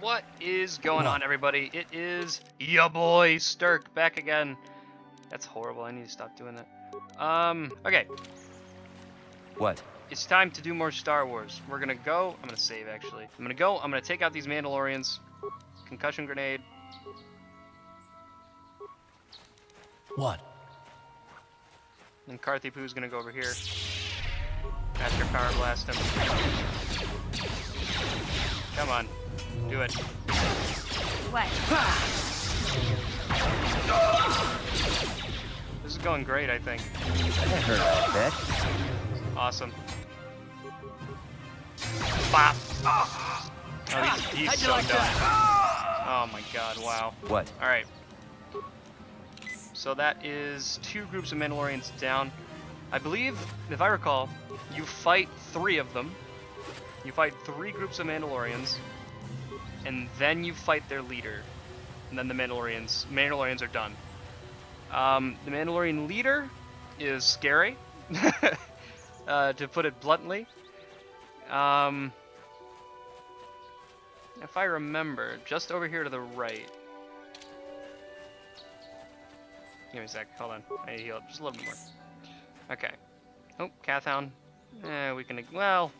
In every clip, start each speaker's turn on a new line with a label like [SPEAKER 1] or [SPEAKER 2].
[SPEAKER 1] what is going on, everybody? It is ya boy Sturk back again. That's horrible. I need to stop doing that. Um, okay.
[SPEAKER 2] What?
[SPEAKER 1] It's time to do more Star Wars. We're gonna go. I'm gonna save actually. I'm gonna go. I'm gonna take out these Mandalorians. Concussion grenade.
[SPEAKER 2] What?
[SPEAKER 1] And Carthy Poo's gonna go over here. Master Power Blast him. Come on. Do it.
[SPEAKER 3] What?
[SPEAKER 1] This is going great, I think.
[SPEAKER 2] That hurt a bit.
[SPEAKER 1] Awesome. Bop! Oh, he's, he's so done. Oh my god, wow.
[SPEAKER 2] What?
[SPEAKER 1] Alright. So that is two groups of Mandalorians down. I believe, if I recall, you fight three of them. You fight three groups of Mandalorians, and then you fight their leader. And then the Mandalorians Mandalorians are done. Um, the Mandalorian leader is scary, uh, to put it bluntly. Um, if I remember, just over here to the right. Give me a sec. Hold on. I need to heal up just a little bit more. Okay. Oh, Cathound. Eh, we can. Well,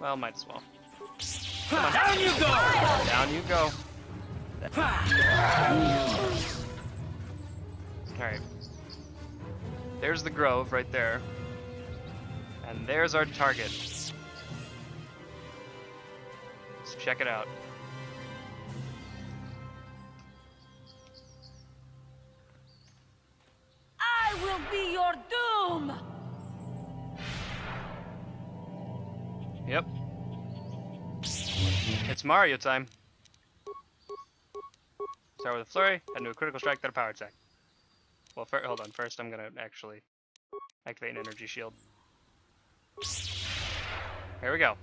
[SPEAKER 1] well, might as well.
[SPEAKER 4] Down you go!
[SPEAKER 1] Down you go. Alright. There's the grove right there. And there's our target. Let's check it out.
[SPEAKER 3] I will be your doom!
[SPEAKER 1] Yep. It's Mario time. Start with a flurry, and do a critical strike, then a power attack. Well, hold on. First, I'm gonna actually activate an energy shield. Here we go.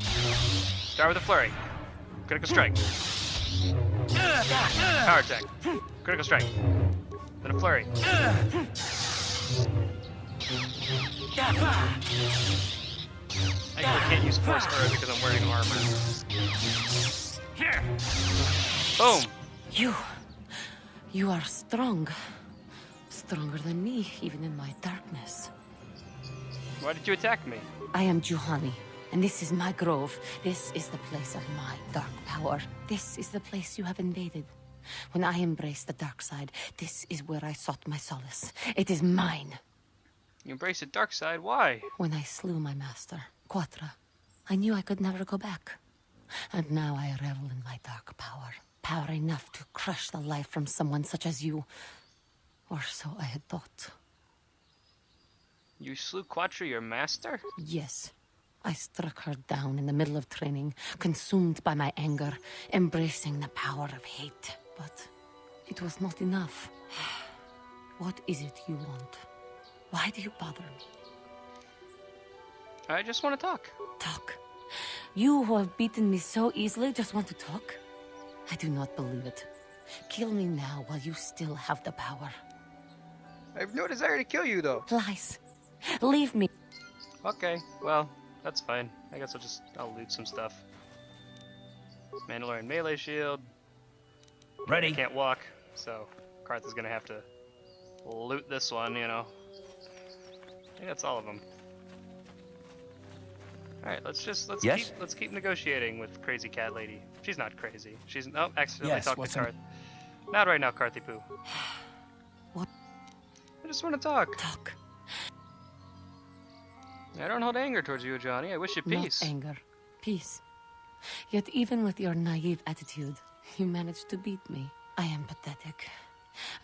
[SPEAKER 1] Start with a flurry. Critical strike. Power attack. Critical strike. Then a flurry. I can't use force flurry because I'm wearing armor. Boom.
[SPEAKER 5] You. You are strong. Stronger than me, even in my darkness.
[SPEAKER 1] Why did you attack me?
[SPEAKER 5] I am Juhani, and this is my grove. This is the place of my dark power. This is the place you have invaded. When I embraced the dark side, this is where I sought my solace. It is mine.
[SPEAKER 1] You embrace the dark side. Why?
[SPEAKER 5] When I slew my master, Quatra, I knew I could never go back. And now I revel in my dark power. Power enough to crush the life from someone such as you. Or so I had thought.
[SPEAKER 1] You slew Quattro, your master?
[SPEAKER 5] Yes. I struck her down in the middle of training, consumed by my anger, embracing the power of hate. But it was not enough. What is it you want? Why do you bother me?
[SPEAKER 1] I just want to talk.
[SPEAKER 5] Talk. You who have beaten me so easily just want to talk? I do not believe it. Kill me now while you still have the power.
[SPEAKER 1] I have no desire to kill you, though.
[SPEAKER 5] Lies. Leave me.
[SPEAKER 1] Okay, well, that's fine. I guess I'll just I'll loot some stuff. Mandalorian melee shield.
[SPEAKER 2] Ready?
[SPEAKER 1] Can't walk, so Carth is gonna have to loot this one. You know. I think that's all of them. All right, let's just let's
[SPEAKER 2] Yes?
[SPEAKER 1] keep let's keep negotiating with Crazy Cat Lady. She's not crazy. She's oh, accidentally
[SPEAKER 2] Yes,
[SPEAKER 1] talked to
[SPEAKER 2] in-
[SPEAKER 1] Carth. Not right now, Carthy Poo.
[SPEAKER 5] What?
[SPEAKER 1] I just want to talk.
[SPEAKER 5] Talk.
[SPEAKER 1] I don't hold anger towards you, Johnny. I wish you peace.
[SPEAKER 5] Not anger. Peace. Yet even with your naive attitude, you managed to beat me. I am pathetic.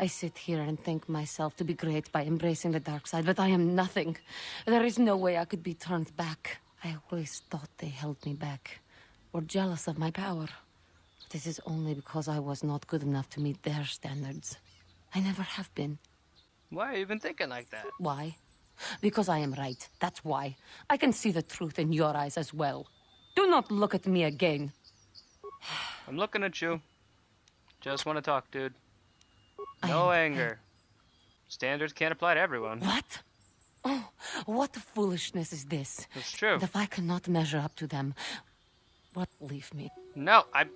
[SPEAKER 5] I sit here and think myself to be great by embracing the dark side, but I am nothing. There is no way I could be turned back. I always thought they held me back, were jealous of my power. This is only because I was not good enough to meet their standards. I never have been.
[SPEAKER 1] Why are you even thinking like that?
[SPEAKER 5] Why? Because I am right. That's why. I can see the truth in your eyes as well. Do not look at me again.
[SPEAKER 1] I'm looking at you. Just want to talk, dude. No
[SPEAKER 5] am-
[SPEAKER 1] anger. Standards can't apply to everyone.
[SPEAKER 5] What? Oh, what foolishness is this?
[SPEAKER 1] It's true.
[SPEAKER 5] And if I cannot measure up to them, what leave me?
[SPEAKER 1] No, I.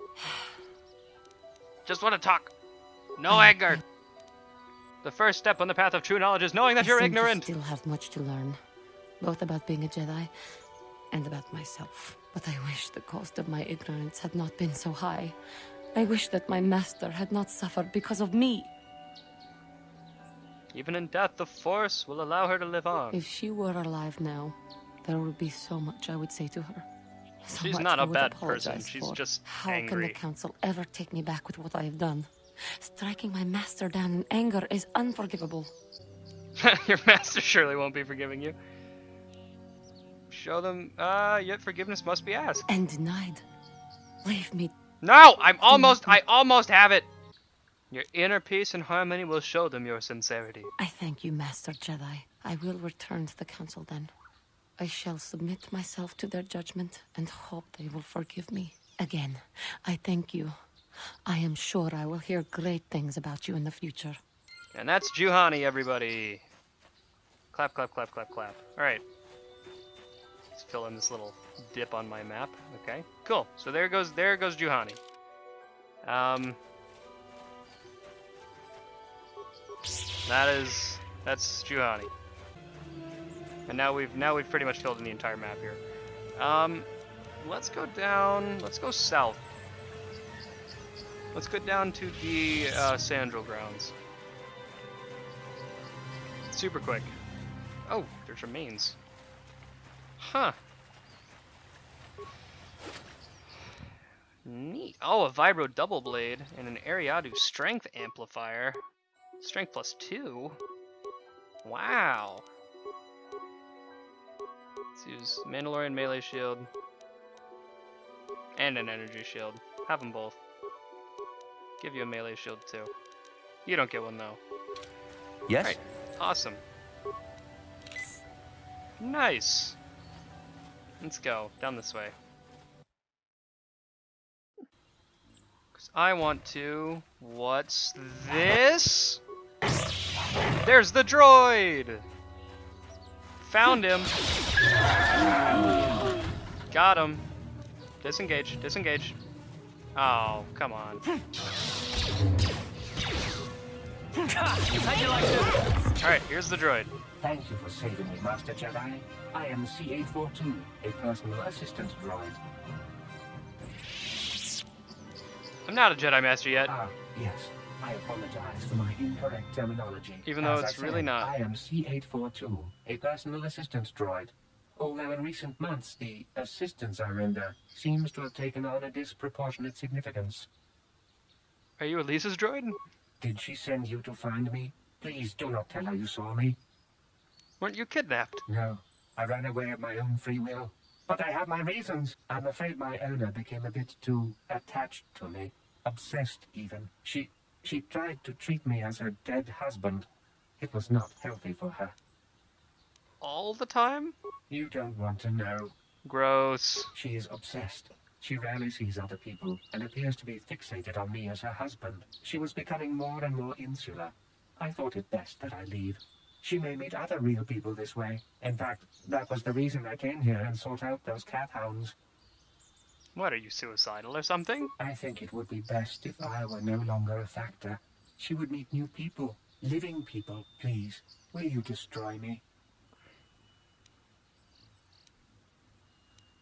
[SPEAKER 1] Just want to talk. No oh. anger. The first step on the path of true knowledge is knowing that
[SPEAKER 5] I
[SPEAKER 1] you're ignorant.
[SPEAKER 5] still have much to learn, both about being a Jedi and about myself. But I wish the cost of my ignorance had not been so high. I wish that my master had not suffered because of me.
[SPEAKER 1] Even in death, the Force will allow her to live on.
[SPEAKER 5] If she were alive now, there would be so much I would say to her. So
[SPEAKER 1] She's not
[SPEAKER 5] I
[SPEAKER 1] a bad person, she's
[SPEAKER 5] for.
[SPEAKER 1] just
[SPEAKER 5] How can the council ever take me back with what I have done? Striking my master down in anger is unforgivable.
[SPEAKER 1] Your master surely won't be forgiving you. Show them, uh, yet forgiveness must be asked.
[SPEAKER 5] And denied. Leave me.
[SPEAKER 1] No, I'm almost, I almost have it. Your inner peace and harmony will show them your sincerity.
[SPEAKER 5] I thank you, Master Jedi. I will return to the council then. I shall submit myself to their judgment and hope they will forgive me. Again, I thank you. I am sure I will hear great things about you in the future.
[SPEAKER 1] And that's Juhani, everybody. Clap, clap, clap, clap, clap. All right. Let's fill in this little dip on my map. Okay, cool. So there goes, there goes Juhani. Um, that is, that's Juhani. And now we've, now we've pretty much filled in the entire map here. Um, let's go down, let's go south. Let's go down to the uh, Sandral grounds. Super quick. Oh, there's remains. Huh. Neat. Oh, a Vibro Double Blade and an Ariadu Strength Amplifier. Strength plus two? Wow. Let's use Mandalorian Melee Shield. And an Energy Shield. Have them both. Give you a Melee Shield too. You don't get one though.
[SPEAKER 2] Yes?
[SPEAKER 1] Right. Awesome. Nice. Let's go down this way. Cause I want to. What's this? There's the droid. Found him. Got him. Disengage. Disengage. Oh, come on. Alright, here's the droid.
[SPEAKER 4] Thank you for saving me, Master Jedi. I am C842, a personal assistant droid.
[SPEAKER 1] I'm not a Jedi Master yet.
[SPEAKER 4] Ah, yes. I apologize for my incorrect terminology.
[SPEAKER 1] Even though
[SPEAKER 4] As I
[SPEAKER 1] it's really
[SPEAKER 4] said,
[SPEAKER 1] not.
[SPEAKER 4] I am C842, a personal assistant droid. Although in recent months the assistance I render seems to have taken on a disproportionate significance.
[SPEAKER 1] Are you Elise's droid?
[SPEAKER 4] Did she send you to find me? Please do not tell her you saw me.
[SPEAKER 1] Weren't you kidnapped?
[SPEAKER 4] No, I ran away of my own free will. But I have my reasons. I'm afraid my owner became a bit too attached to me. Obsessed, even. She she tried to treat me as her dead husband. It was not healthy for her.
[SPEAKER 1] All the time?
[SPEAKER 4] You don't want to know.
[SPEAKER 1] Gross.
[SPEAKER 4] She is obsessed. She rarely sees other people and appears to be fixated on me as her husband. She was becoming more and more insular. I thought it best that I leave. She may meet other real people this way. In fact, that was the reason I came here and sought out those cat hounds.
[SPEAKER 1] What, are you suicidal or something?
[SPEAKER 4] I think it would be best if I were no longer a factor. She would meet new people, living people. Please, will you destroy me?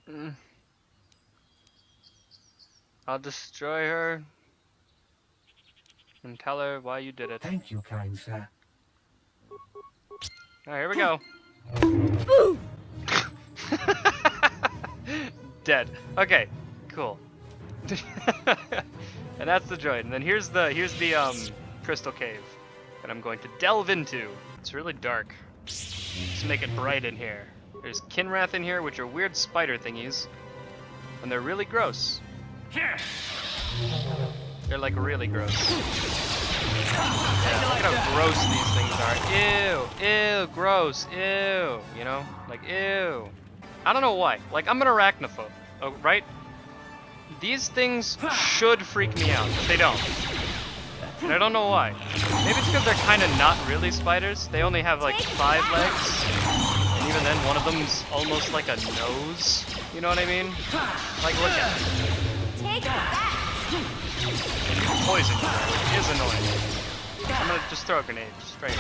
[SPEAKER 4] Mm.
[SPEAKER 1] I'll destroy her and tell her why you did it.
[SPEAKER 4] Thank you, kind sir.
[SPEAKER 1] Alright, here we go. Dead. Okay, cool. and that's the droid. And then here's the here's the um crystal cave that I'm going to delve into. It's really dark. Let's make it bright in here. There's Kinrath in here, which are weird spider thingies. And they're really gross. They're like really gross. Yeah, look at how gross these things are. Ew, ew, gross, ew. You know, like ew. I don't know why. Like I'm an arachnophobe, oh, right? These things should freak me out, but they don't. And I don't know why. Maybe it's because they're kind of not really spiders. They only have like five legs, and even then, one of them's almost like a nose. You know what I mean? Like, look at it.
[SPEAKER 3] Take that!
[SPEAKER 1] poison which is annoying. I'm gonna just throw a grenade straight.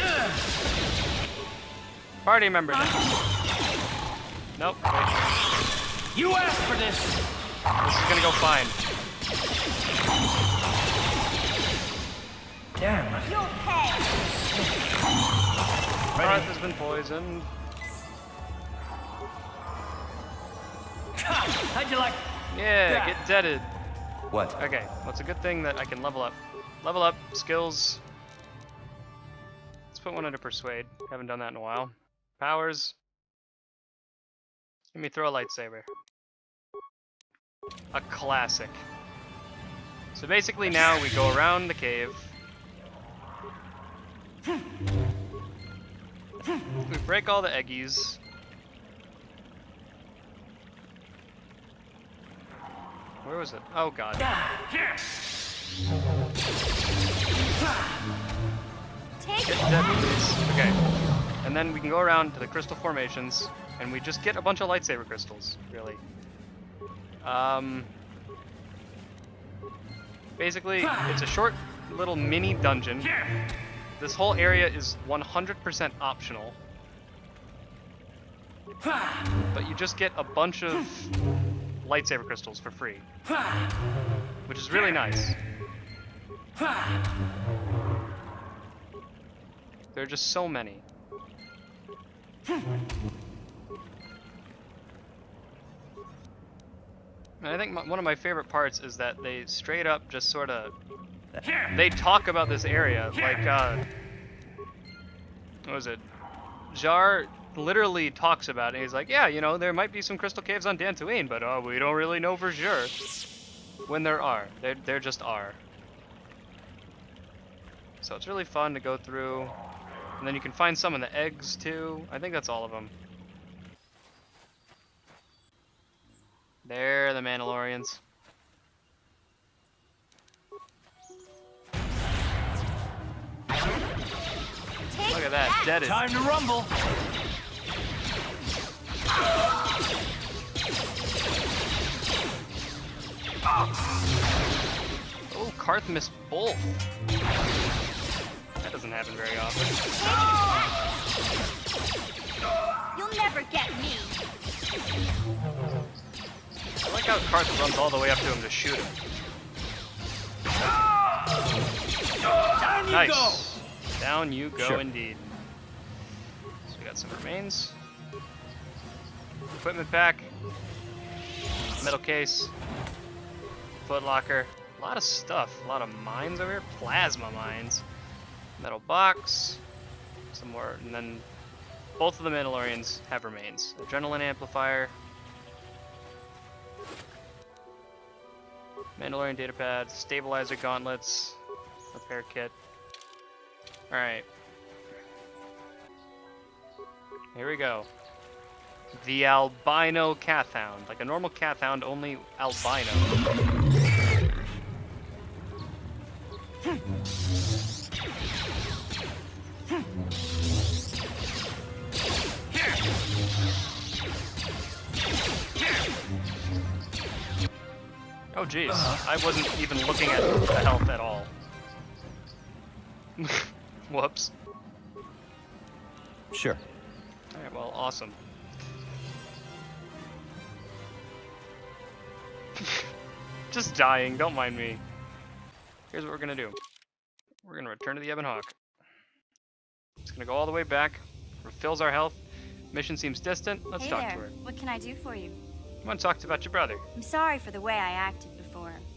[SPEAKER 1] Party member down. Nope. Wait.
[SPEAKER 2] You asked for this!
[SPEAKER 1] This is gonna go fine.
[SPEAKER 2] Damn.
[SPEAKER 3] You'll pay.
[SPEAKER 1] Carth has been poisoned.
[SPEAKER 2] How'd you like...
[SPEAKER 1] Yeah, get deaded.
[SPEAKER 2] What?
[SPEAKER 1] Okay, well, it's a good thing that I can level up. Level up, skills. Let's put one under Persuade. Haven't done that in a while. Powers. Let me throw a lightsaber. A classic. So basically now we go around the cave. We break all the eggies. Where was it? Oh god.
[SPEAKER 3] Take
[SPEAKER 1] Get dead, please. Okay. And then we can go around to the crystal formations, and we just get a bunch of lightsaber crystals, really. Um, basically, it's a short little mini dungeon. This whole area is 100% optional. But you just get a bunch of lightsaber crystals for free. Which is really nice. There are just so many. And I think my, one of my favorite parts is that they straight up just sort of they talk about this area like uh what was it? Zhar literally talks about it. He's like yeah you know there might be some crystal caves on Dantooine but uh, we don't really know for sure when there are. There, there just are. So it's really fun to go through. And then you can find some in the eggs too. I think that's all of them there the Mandalorians
[SPEAKER 3] Take
[SPEAKER 1] Look at that, deaded.
[SPEAKER 2] Time to rumble!
[SPEAKER 1] Oh, Carth missed both. That doesn't happen very often.
[SPEAKER 3] You'll never get me.
[SPEAKER 1] I like how Carth runs all the way up to him to shoot him.
[SPEAKER 2] Down you
[SPEAKER 1] nice.
[SPEAKER 2] go!
[SPEAKER 1] Down you go
[SPEAKER 2] Sure.
[SPEAKER 1] indeed. So we got some remains. Equipment pack. Metal case. Foot locker. A lot of stuff. A lot of mines over here. Plasma mines. Metal box. Some more. And then both of the Mandalorians have remains. Adrenaline amplifier. Mandalorian data pad. Stabilizer gauntlets. Repair kit. Alright. Here we go. The albino cathound. Like a normal cathound, only albino. Oh jeez, I wasn't even looking at the health at all. Whoops.
[SPEAKER 2] Sure.
[SPEAKER 1] Alright, well, awesome. Just dying, don't mind me. Here's what we're gonna do. We're gonna return to the Ebon Hawk. It's gonna go all the way back, refills our health. Mission seems distant, let's
[SPEAKER 3] hey
[SPEAKER 1] talk
[SPEAKER 3] there.
[SPEAKER 1] to her.
[SPEAKER 3] What can I do for you?
[SPEAKER 1] I want to talk about your brother.
[SPEAKER 3] I'm sorry for the way I acted before.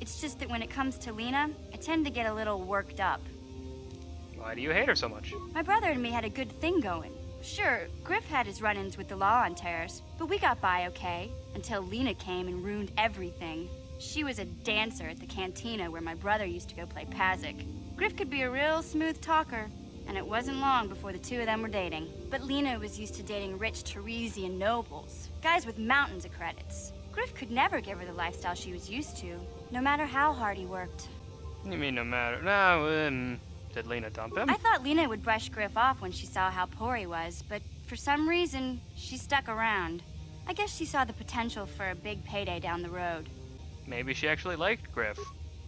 [SPEAKER 3] It's just that when it comes to Lena, I tend to get a little worked up.
[SPEAKER 1] Why do you hate her so much?
[SPEAKER 3] My brother and me had a good thing going. Sure, Griff had his run-ins with the law on Taris, but we got by okay until Lena came and ruined everything. She was a dancer at the cantina where my brother used to go play pazaak. Griff could be a real smooth talker, and it wasn't long before the two of them were dating. But Lena was used to dating rich Tarisian nobles, guys with mountains of credits. Griff could never give her the lifestyle she was used to, no matter how hard he worked.
[SPEAKER 1] You mean no matter? No, um, did Lena dump him?
[SPEAKER 3] I thought Lena would brush Griff off when she saw how poor he was, but for some reason, she stuck around. I guess she saw the potential for a big payday down the road.
[SPEAKER 1] Maybe she actually liked Griff.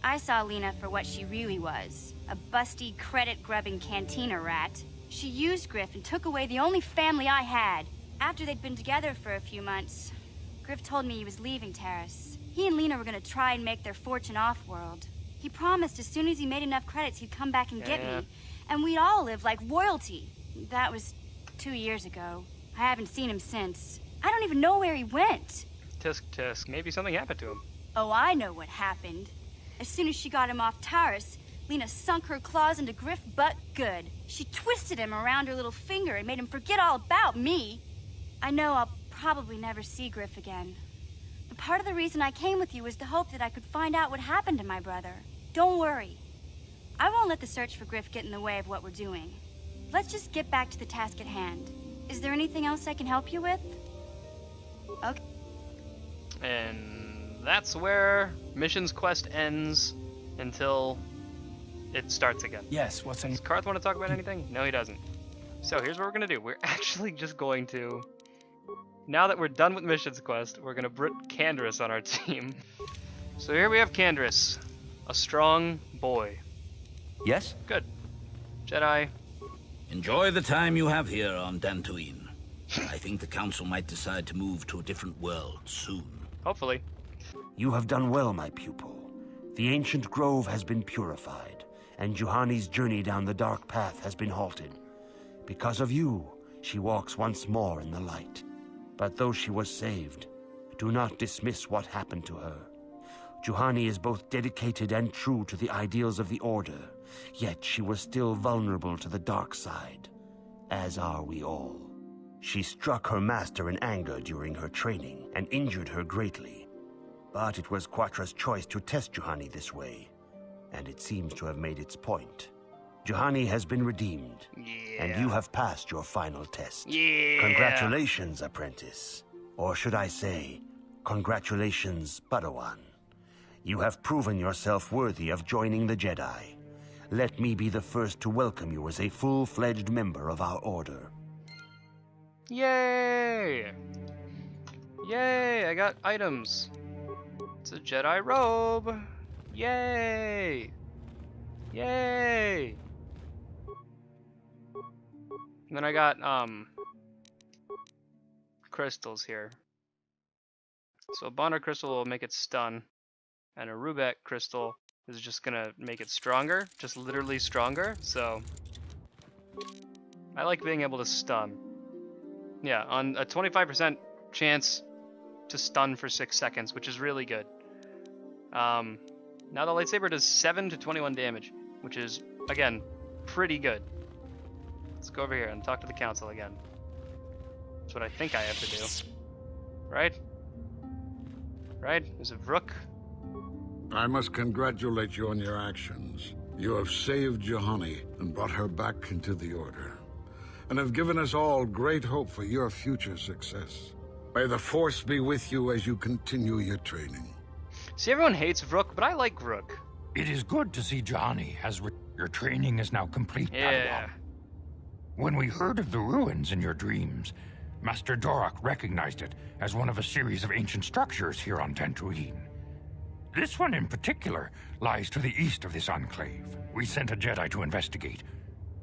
[SPEAKER 3] I saw Lena for what she really was a busty, credit grubbing cantina rat. She used Griff and took away the only family I had. After they'd been together for a few months, Griff told me he was leaving Taris. He and Lena were gonna try and make their fortune off world. He promised as soon as he made enough credits, he'd come back and get
[SPEAKER 1] Yeah.
[SPEAKER 3] me, and we'd all live like royalty. That was two years ago. I haven't seen him since. I don't even know where he went.
[SPEAKER 1] Tisk tisk. Maybe something happened to him.
[SPEAKER 3] Oh, I know what happened. As soon as she got him off Taris, Lena sunk her claws into Griff butt good. She twisted him around her little finger and made him forget all about me. I know I'll probably never see Griff again. But part of the reason I came with you was the hope that I could find out what happened to my brother. Don't worry. I won't let the search for Griff get in the way of what we're doing. Let's just get back to the task at hand. Is there anything else I can help you with? Okay.
[SPEAKER 1] And that's where Mission's quest ends until it starts again.
[SPEAKER 2] Yes, what's on
[SPEAKER 1] Does Karth want to talk about anything? No, he doesn't. So here's what we're gonna do. We're actually just going to, now that we're done with Mission's quest, we're gonna put Canderous on our team. So here we have Canderous, a strong boy.
[SPEAKER 2] Yes?
[SPEAKER 1] Good. Jedi.
[SPEAKER 6] Enjoy the time you have here on Dantooine. I think the Council might decide to move to a different world soon.
[SPEAKER 1] Hopefully.
[SPEAKER 7] You have done well, my pupil. The ancient grove has been purified, and Juhani's journey down the dark path has been halted. Because of you, she walks once more in the light. But though she was saved, do not dismiss what happened to her. Juhani is both dedicated and true to the ideals of the Order, yet she was still vulnerable to the dark side, as are we all. She struck her master in anger during her training and injured her greatly. But it was Quatra's choice to test Juhani this way, and it seems to have made its point. Juhani has been redeemed,
[SPEAKER 1] Yeah.
[SPEAKER 7] and you have passed your final test.
[SPEAKER 1] Yeah.
[SPEAKER 7] Congratulations, apprentice. Or should I say, congratulations, Padawan. You have proven yourself worthy of joining the Jedi. Let me be the first to welcome you as a full-fledged member of our order.
[SPEAKER 1] Yay! Yay! I got items. It's a Jedi robe. Yay! Yay! And then I got um crystals here. So a Bondar crystal will make it stun, and a Rubek crystal is just gonna make it stronger, just literally stronger. So I like being able to stun. Yeah, on a 25% chance to stun for 6 seconds, which is really good. Um, now the lightsaber does 7 to 21 damage, which is, again, pretty good. Let's go over here and talk to the council again. That's what I think I have to do. Right? Right? Is it Vrook?
[SPEAKER 8] I must congratulate you on your actions. You have saved Juhani and brought her back into the Order, and have given us all great hope for your future success. May the Force be with you as you continue your training.
[SPEAKER 1] See, everyone hates Vrook, but I like Vrook.
[SPEAKER 9] It is good to see Johnny has re- your training is now complete,
[SPEAKER 1] Yeah.
[SPEAKER 9] Padawan. When we heard of the ruins in your dreams, Master Dorak recognized it as one of a series of ancient structures here on Dantooine. This one in particular lies to the east of this enclave. We sent a Jedi to investigate,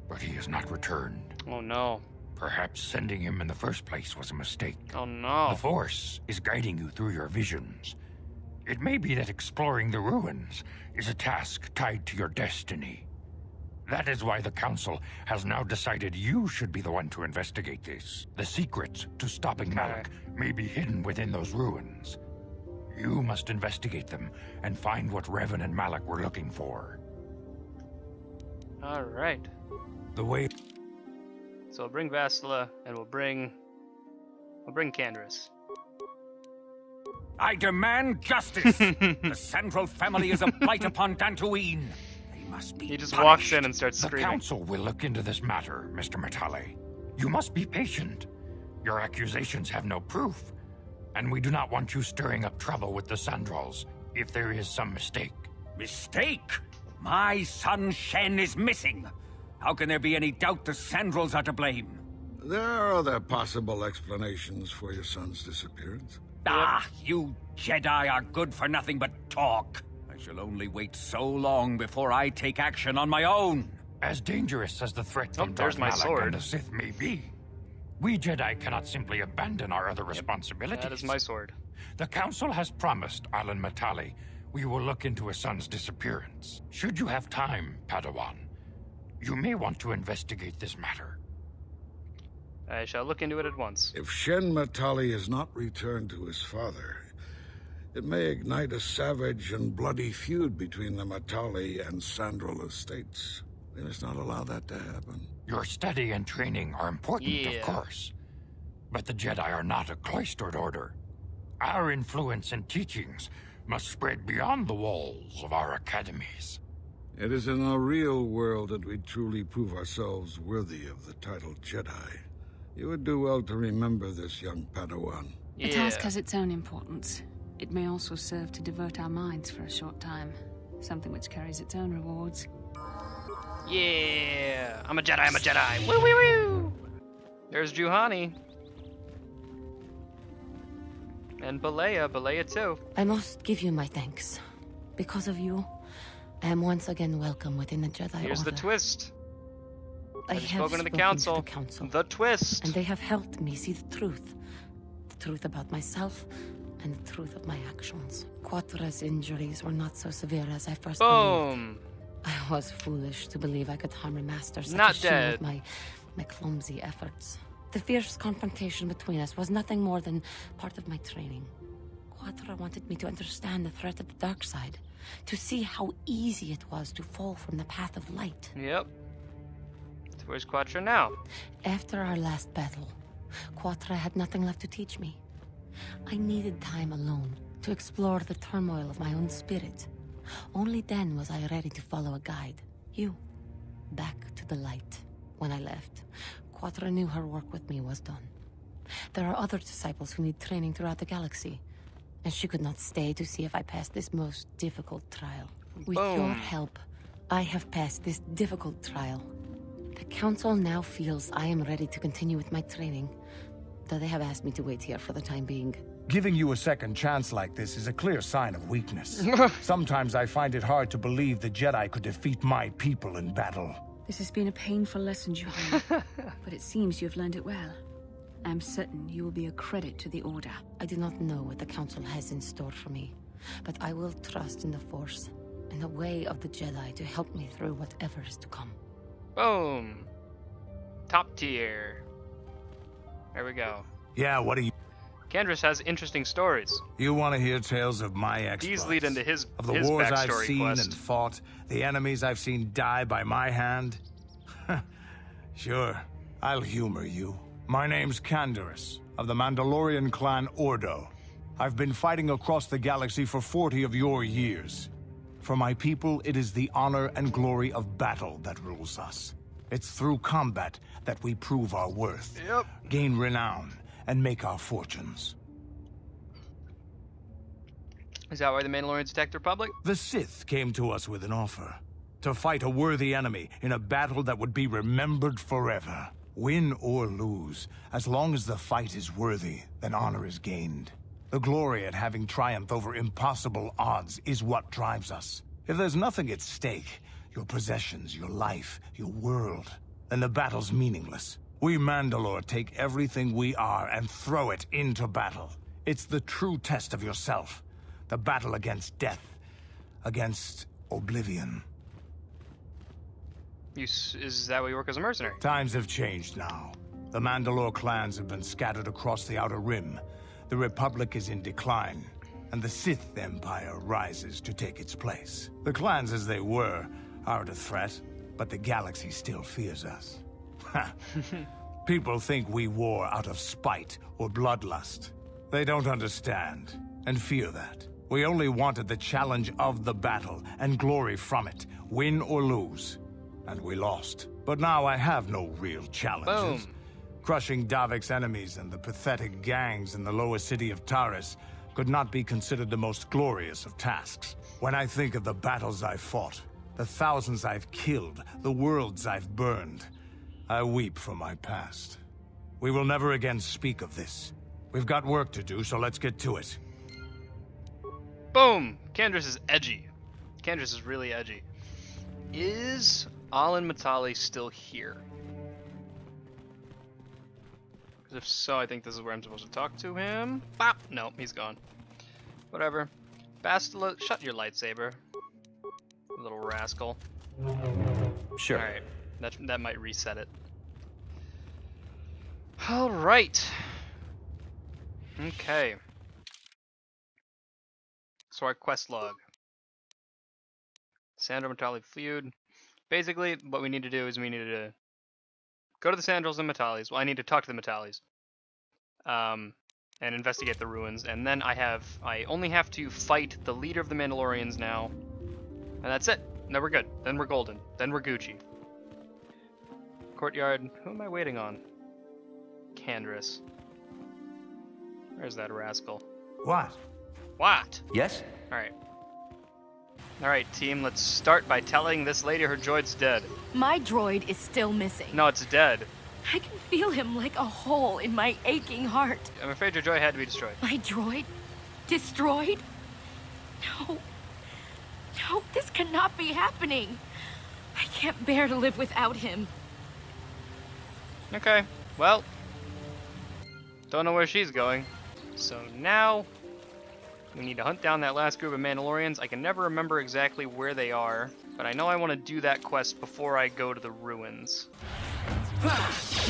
[SPEAKER 9] but he has not returned.
[SPEAKER 1] Oh no.
[SPEAKER 9] Perhaps sending him in the first place was a mistake.
[SPEAKER 1] Oh no.
[SPEAKER 9] The Force is guiding you through your visions. It may be that exploring the ruins is a task tied to your destiny. That is why the Council has now decided you should be the one to investigate this. The secrets to stopping Malak may be hidden within those ruins. You must investigate them and find what Revan and Malak were looking for.
[SPEAKER 1] Alright.
[SPEAKER 9] The way
[SPEAKER 1] So we'll bring Bastila, and we'll bring... We'll bring Canderous.
[SPEAKER 2] I demand justice. the Central family is a blight upon Dantooine. They must be
[SPEAKER 1] He just
[SPEAKER 2] punished.
[SPEAKER 1] walks in and starts
[SPEAKER 9] The
[SPEAKER 1] screaming.
[SPEAKER 9] Council will look into this matter, Mr. Matale. You must be patient. Your accusations have no proof, and we do not want you stirring up trouble with the Sandrals if there is some mistake.
[SPEAKER 2] Mistake? My son Shen is missing. How can there be any doubt the Sandrals are to blame?
[SPEAKER 8] There are other possible explanations for your son's disappearance.
[SPEAKER 2] Ah, you Jedi are good for nothing but talk. I I shall only wait so long before I take action on my own. As dangerous as the threat
[SPEAKER 1] Oh,
[SPEAKER 2] from
[SPEAKER 1] there's
[SPEAKER 2] Darth
[SPEAKER 1] my
[SPEAKER 2] Malak
[SPEAKER 1] sword.
[SPEAKER 2] and the Sith may be, we Jedi cannot simply abandon our other responsibilities.
[SPEAKER 1] That is my sword.
[SPEAKER 2] The Council has promised Ahlan Matale we will look into his son's disappearance. Should you have time, Padawan, you may want to investigate this matter.
[SPEAKER 1] I shall look into it at once.
[SPEAKER 8] If Shen Matale has not returned to his father, it may ignite a savage and bloody feud between the Matale and Sandral estates. We must not allow that to happen.
[SPEAKER 2] Your study and training are important,
[SPEAKER 1] Yeah.
[SPEAKER 2] of course. But the Jedi are not a cloistered order. Our influence and teachings must spread beyond the walls of our academies.
[SPEAKER 8] It is in the real world that we truly prove ourselves worthy of the title Jedi. You would do well to remember this, young Padawan.
[SPEAKER 5] The task has its own importance. It may also serve to divert our minds for a short time. Something which carries its own rewards.
[SPEAKER 1] Yeah, I'm a Jedi. I'm a Jedi. Woo woo woo. There's Juhani. And Belaya, Belaya too.
[SPEAKER 5] I must give you my thanks. Because of you, I am once again welcome within the Jedi
[SPEAKER 1] Here's
[SPEAKER 5] Order.
[SPEAKER 1] the twist.
[SPEAKER 5] I
[SPEAKER 1] I've
[SPEAKER 5] have
[SPEAKER 1] spoken to the
[SPEAKER 5] spoken
[SPEAKER 1] council.
[SPEAKER 5] To the council.
[SPEAKER 1] The twist.
[SPEAKER 5] And they have helped me see the truth. The truth about myself and the truth of my actions. Quatra's injuries were not so severe as I first believed.
[SPEAKER 1] Boom.
[SPEAKER 5] I was foolish to believe I could harm a master such
[SPEAKER 1] Not
[SPEAKER 5] as
[SPEAKER 1] dead.
[SPEAKER 5] with my, my clumsy efforts. The fierce confrontation between us was nothing more than part of my training. Quatra wanted me to understand the threat of the dark side, to see how easy it was to fall from the path of light.
[SPEAKER 1] Yep. Where's Quattro now?
[SPEAKER 5] After our last battle, Quatra had nothing left to teach me. I needed time alone to explore the turmoil of my own spirit. Only then was I ready to follow a guide. You. Back to the light. When I left, Quatra knew her work with me was done. There are other disciples who need training throughout the galaxy, and she could not stay to see if I passed this most difficult trial. With your help, I have passed this difficult trial. The Council now feels I am ready to continue with my training, though they have asked me to wait here for the time being.
[SPEAKER 10] Giving you a second chance like this is a clear sign of weakness. Sometimes I find it hard to believe the Jedi could defeat my people in battle.
[SPEAKER 11] This has been a painful lesson, Juhani, but it seems you have learned it well. I'm certain you will be a credit to the Order.
[SPEAKER 5] I do not know what the Council has in store for me, but I will trust in the Force and the way of the Jedi to help me through whatever is to come.
[SPEAKER 1] Boom. Top tier. There we go.
[SPEAKER 10] Yeah, what are you...
[SPEAKER 1] Kandris has interesting stories.
[SPEAKER 10] You want to hear tales of my exploits?
[SPEAKER 1] These lead into his
[SPEAKER 10] Of the
[SPEAKER 1] his
[SPEAKER 10] wars I've seen
[SPEAKER 1] quest.
[SPEAKER 10] and fought, the enemies I've seen die by my hand? sure, I'll humor you. My name's Canderous, of the Mandalorian clan Ordo. I've been fighting across the galaxy for 40 of your years. For my people, it is the honor and glory of battle that rules us. It's through combat that we prove our worth,
[SPEAKER 1] Yep.
[SPEAKER 10] gain renown, and make our fortunes.
[SPEAKER 1] Is that why the Mandalorians attacked the Republic?
[SPEAKER 10] The Sith came to us with an offer. To fight a worthy enemy in a battle that would be remembered forever. Win or lose, as long as the fight is worthy, then honor is gained. The glory at having triumph over impossible odds is what drives us. If there's nothing at stake, your possessions, your life, your world, then the battle's meaningless. We Mandalore take everything we are and throw it into battle. It's the true test of yourself. The battle against death. Against oblivion.
[SPEAKER 1] You, s- is that why you work as a mercenary?
[SPEAKER 10] Times have changed now. The Mandalore clans have been scattered across the Outer Rim. The Republic is in decline, and the Sith Empire rises to take its place. The clans as they were aren't a threat, but the galaxy still fears us. People think we war out of spite or bloodlust. They don't understand, and fear that. We only wanted the challenge of the battle, and glory from it, win or lose. And we lost. But now I have no real challenges.
[SPEAKER 1] Boom.
[SPEAKER 10] Crushing Davik's enemies and the pathetic gangs in the lower city of Taris could not be considered the most glorious of tasks. When I think of the battles I've fought, the thousands I've killed, the worlds I've burned, I weep for my past. We will never again speak of this. We've got work to do, so let's get to it.
[SPEAKER 1] Boom! Kandris is edgy. Candrace is really edgy. Is Ahlan Matale still here? if so, I think this is where I'm supposed to talk to him. Bop! No, he's gone. Whatever. Bastila, shut your lightsaber. Little rascal.
[SPEAKER 12] Sure.
[SPEAKER 1] Alright, that, that might reset it. Alright. Okay. So our quest log. Sandra Matale feud. Basically, what we need to do is we need to go to the Sandrals and Matales. Well, I need to talk to the Matales. Um, and investigate the ruins. And then I have, I only have to fight the leader of the Mandalorians now. And that's it. Then we're good. Then we're golden. Then we're Gucci. Courtyard. Who am I waiting on? Candrace. Where's that rascal?
[SPEAKER 10] What?
[SPEAKER 1] What?
[SPEAKER 12] Yes?
[SPEAKER 1] Alright. Alright, team, let's start by telling this lady her droid's dead.
[SPEAKER 13] My droid is still missing.
[SPEAKER 1] No, it's dead.
[SPEAKER 13] I can feel him like a hole in my aching heart.
[SPEAKER 1] I'm afraid your droid had to be destroyed.
[SPEAKER 13] My droid? Destroyed? No. No, this cannot be happening. I can't bear to live without him.
[SPEAKER 1] Okay, well. Don't know where she's going. So now, we need to hunt down that last group of Mandalorians. I can never remember exactly where they are, but I know I want to do that quest before I go to the ruins.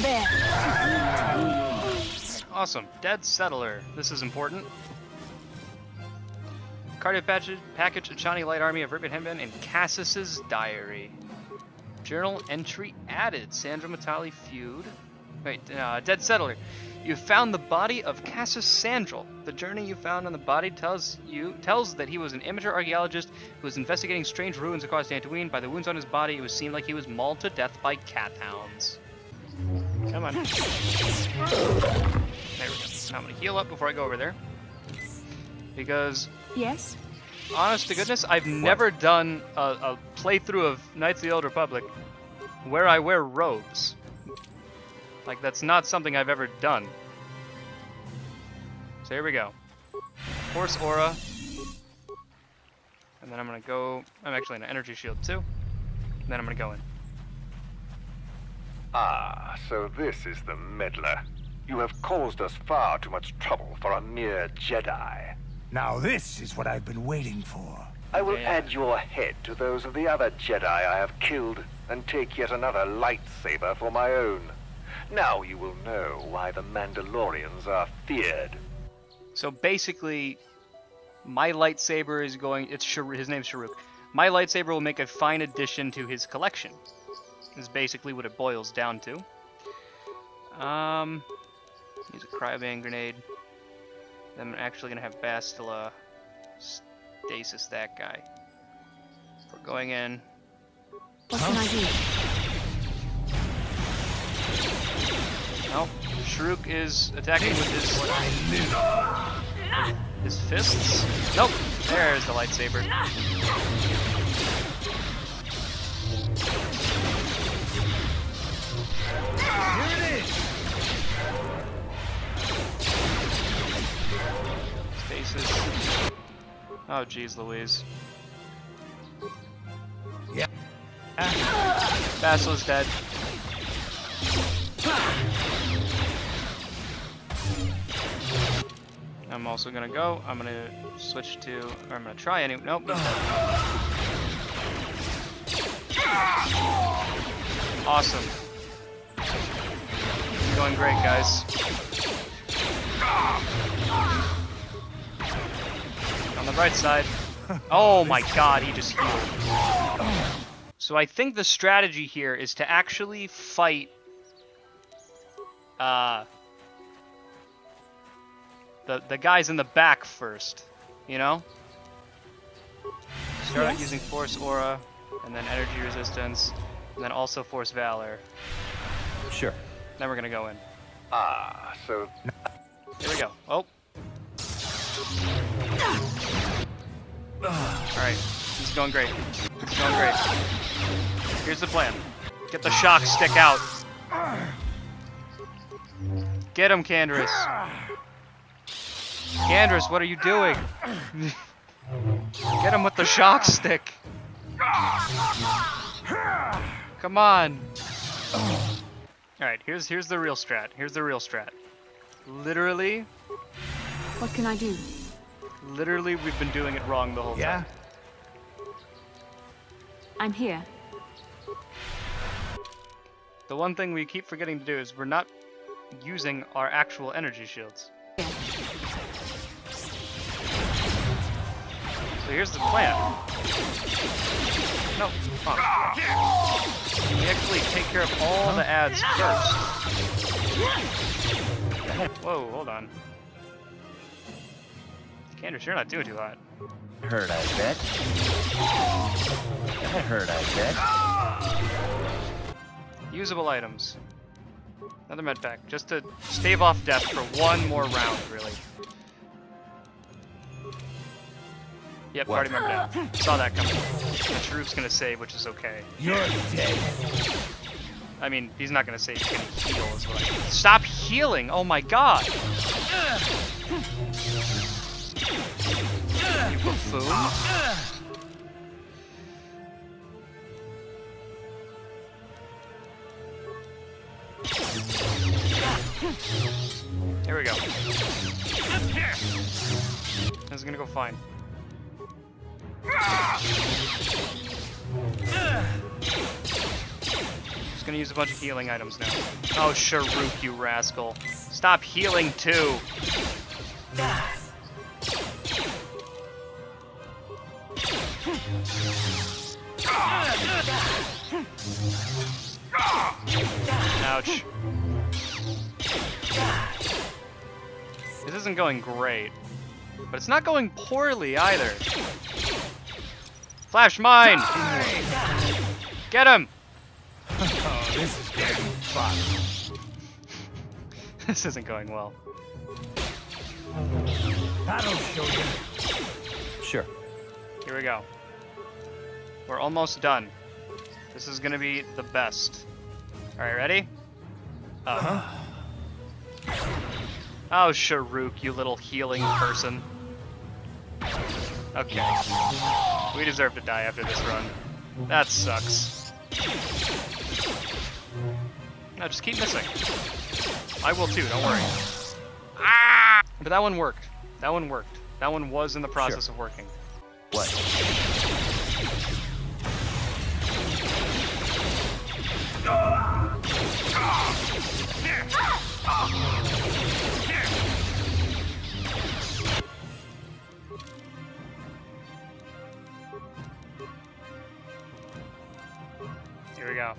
[SPEAKER 13] There.
[SPEAKER 1] Awesome. Dead Settler. This is important. Cardio package, package Achani Light Army of Ribbon Henbin and Cassis's Diary. Journal entry added. Sandra Matale feud. Wait, uh, Dead Settler. You found the body of Cassis Sandral. The journey you found on the body tells you tells that he was an amateur archaeologist who was investigating strange ruins across Dantooine. By the wounds on his body, it was seemed like he was mauled to death by cat hounds. Come on. There we go. Now I'm gonna heal up before I go over there. Because
[SPEAKER 11] Yes?
[SPEAKER 1] honest to goodness, I've never done a, a playthrough of Knights of the Old Republic where I wear robes. Like, that's not something I've ever done. So here we go. Force Aura. And then I'm gonna go... I'm actually in an energy shield too. And then I'm gonna go in.
[SPEAKER 14] Ah, so this is the meddler. You have caused us far too much trouble for a mere Jedi.
[SPEAKER 10] Now this is what I've been waiting for.
[SPEAKER 14] I will add your head to those of the other Jedi I have killed and take yet another lightsaber for my own. Now you will know why the Mandalorians are feared.
[SPEAKER 1] So basically, my lightsaber is going. It's Shar- his name's Sherruk. My lightsaber will make a fine addition to his collection. Is basically what it boils down to. Um, use a CryoBan grenade. Then I'm actually gonna have Bastila stasis that guy. We're going in.
[SPEAKER 13] What can I do?
[SPEAKER 1] No, Sherruk is attacking with his his fists. Nope, there's the lightsaber.
[SPEAKER 10] Here it is!
[SPEAKER 1] Stasis. Oh, jeez, Louise.
[SPEAKER 10] Yeah.
[SPEAKER 1] Ah, Bastila's dead. I'm also gonna go. I'm gonna switch to, or I'm gonna try any. Nope. Awesome. Going great, guys. On the right side. Oh my god, he just healed. So I think the strategy here is to actually fight uh the the guys in the back first, you know? Start out using force aura and then energy resistance and then also force valor.
[SPEAKER 12] Sure.
[SPEAKER 1] Then we're going to go in.
[SPEAKER 14] Ah, so
[SPEAKER 1] Here we go. Oh. Alright, this is going great. This is going great. Here's the plan. Get the shock stick out. Get him, Candrace. Candrace, what are you doing? Get him with the shock stick. Come on. Alright, here's here's the real strat. Here's the real strat. Literally,
[SPEAKER 11] What can I do?
[SPEAKER 1] literally we've been doing it wrong the whole
[SPEAKER 11] Yeah?
[SPEAKER 1] time.
[SPEAKER 11] I'm here.
[SPEAKER 1] The one thing we keep forgetting to do is we're not using our actual energy shields. So here's the plan. No, come on. We actually take care of all the ads first. Whoa, hold on. Canderous, you're not doing too hot.
[SPEAKER 12] Hurt, I bet. That hurt, I bet.
[SPEAKER 1] Usable items. Another med pack, just to stave off death for one more round, really. Yep,
[SPEAKER 12] What?
[SPEAKER 1] party member down. Saw that coming. And Sherruk's gonna save, which is okay.
[SPEAKER 12] You're dead.
[SPEAKER 1] I mean, he's not gonna save, he's gonna heal. Stop healing! Oh my god! Here we go. This is gonna go fine. Just gonna use a bunch of healing items now. Oh, Sherruk, you rascal. Stop healing too! Ouch. This isn't going great. But it's not going poorly either. Flash mine! Get him!
[SPEAKER 12] Oh, this is getting fun.
[SPEAKER 1] this isn't going well.
[SPEAKER 12] That'll show you. Sure.
[SPEAKER 1] Here we go. We're almost done. This is gonna be the best. Alright, ready? Up. Oh, Sherruk, you little healing person. Okay. We deserve to die after this run. That sucks. No, just keep missing. I will too, don't worry. Ah! But that one worked. That one worked. That one was in the process of working.
[SPEAKER 12] What?
[SPEAKER 1] Here we go.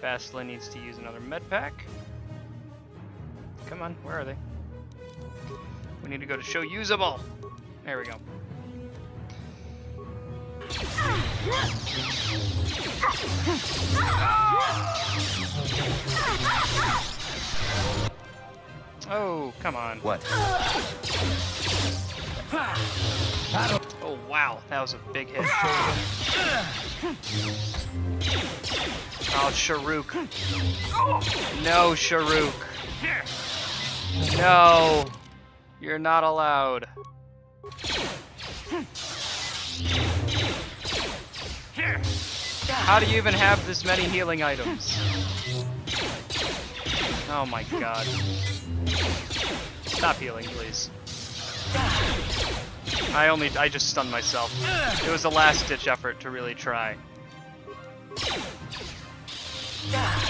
[SPEAKER 1] Fastly needs to use another med pack. Come on, where are they? We need to go to show usable. There we go. Oh, come on.
[SPEAKER 12] What?
[SPEAKER 1] Oh, wow. That was a big hit. Oh, Sherruk. No, Sherruk. No. You're not allowed. How do you even have this many healing items? Oh my god. Stop healing, please. I only, I just stunned myself. It was a last ditch effort to really try.
[SPEAKER 12] Die!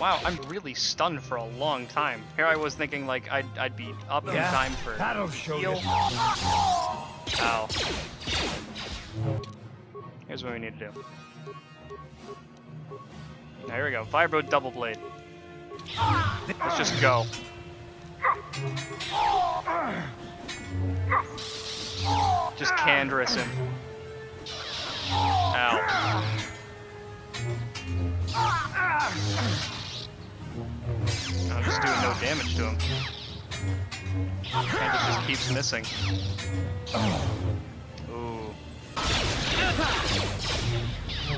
[SPEAKER 1] Wow, I'm really stunned for a long time. Here I was thinking like I'd, I'd be up in time for
[SPEAKER 12] that'll show
[SPEAKER 1] heal.
[SPEAKER 12] you.
[SPEAKER 1] Ow. Here's what we need to do. Here we go. Vibro double blade. Let's just go. Just Canderous him. Ow. I'm just doing no damage to him. And it just keeps missing. Ooh.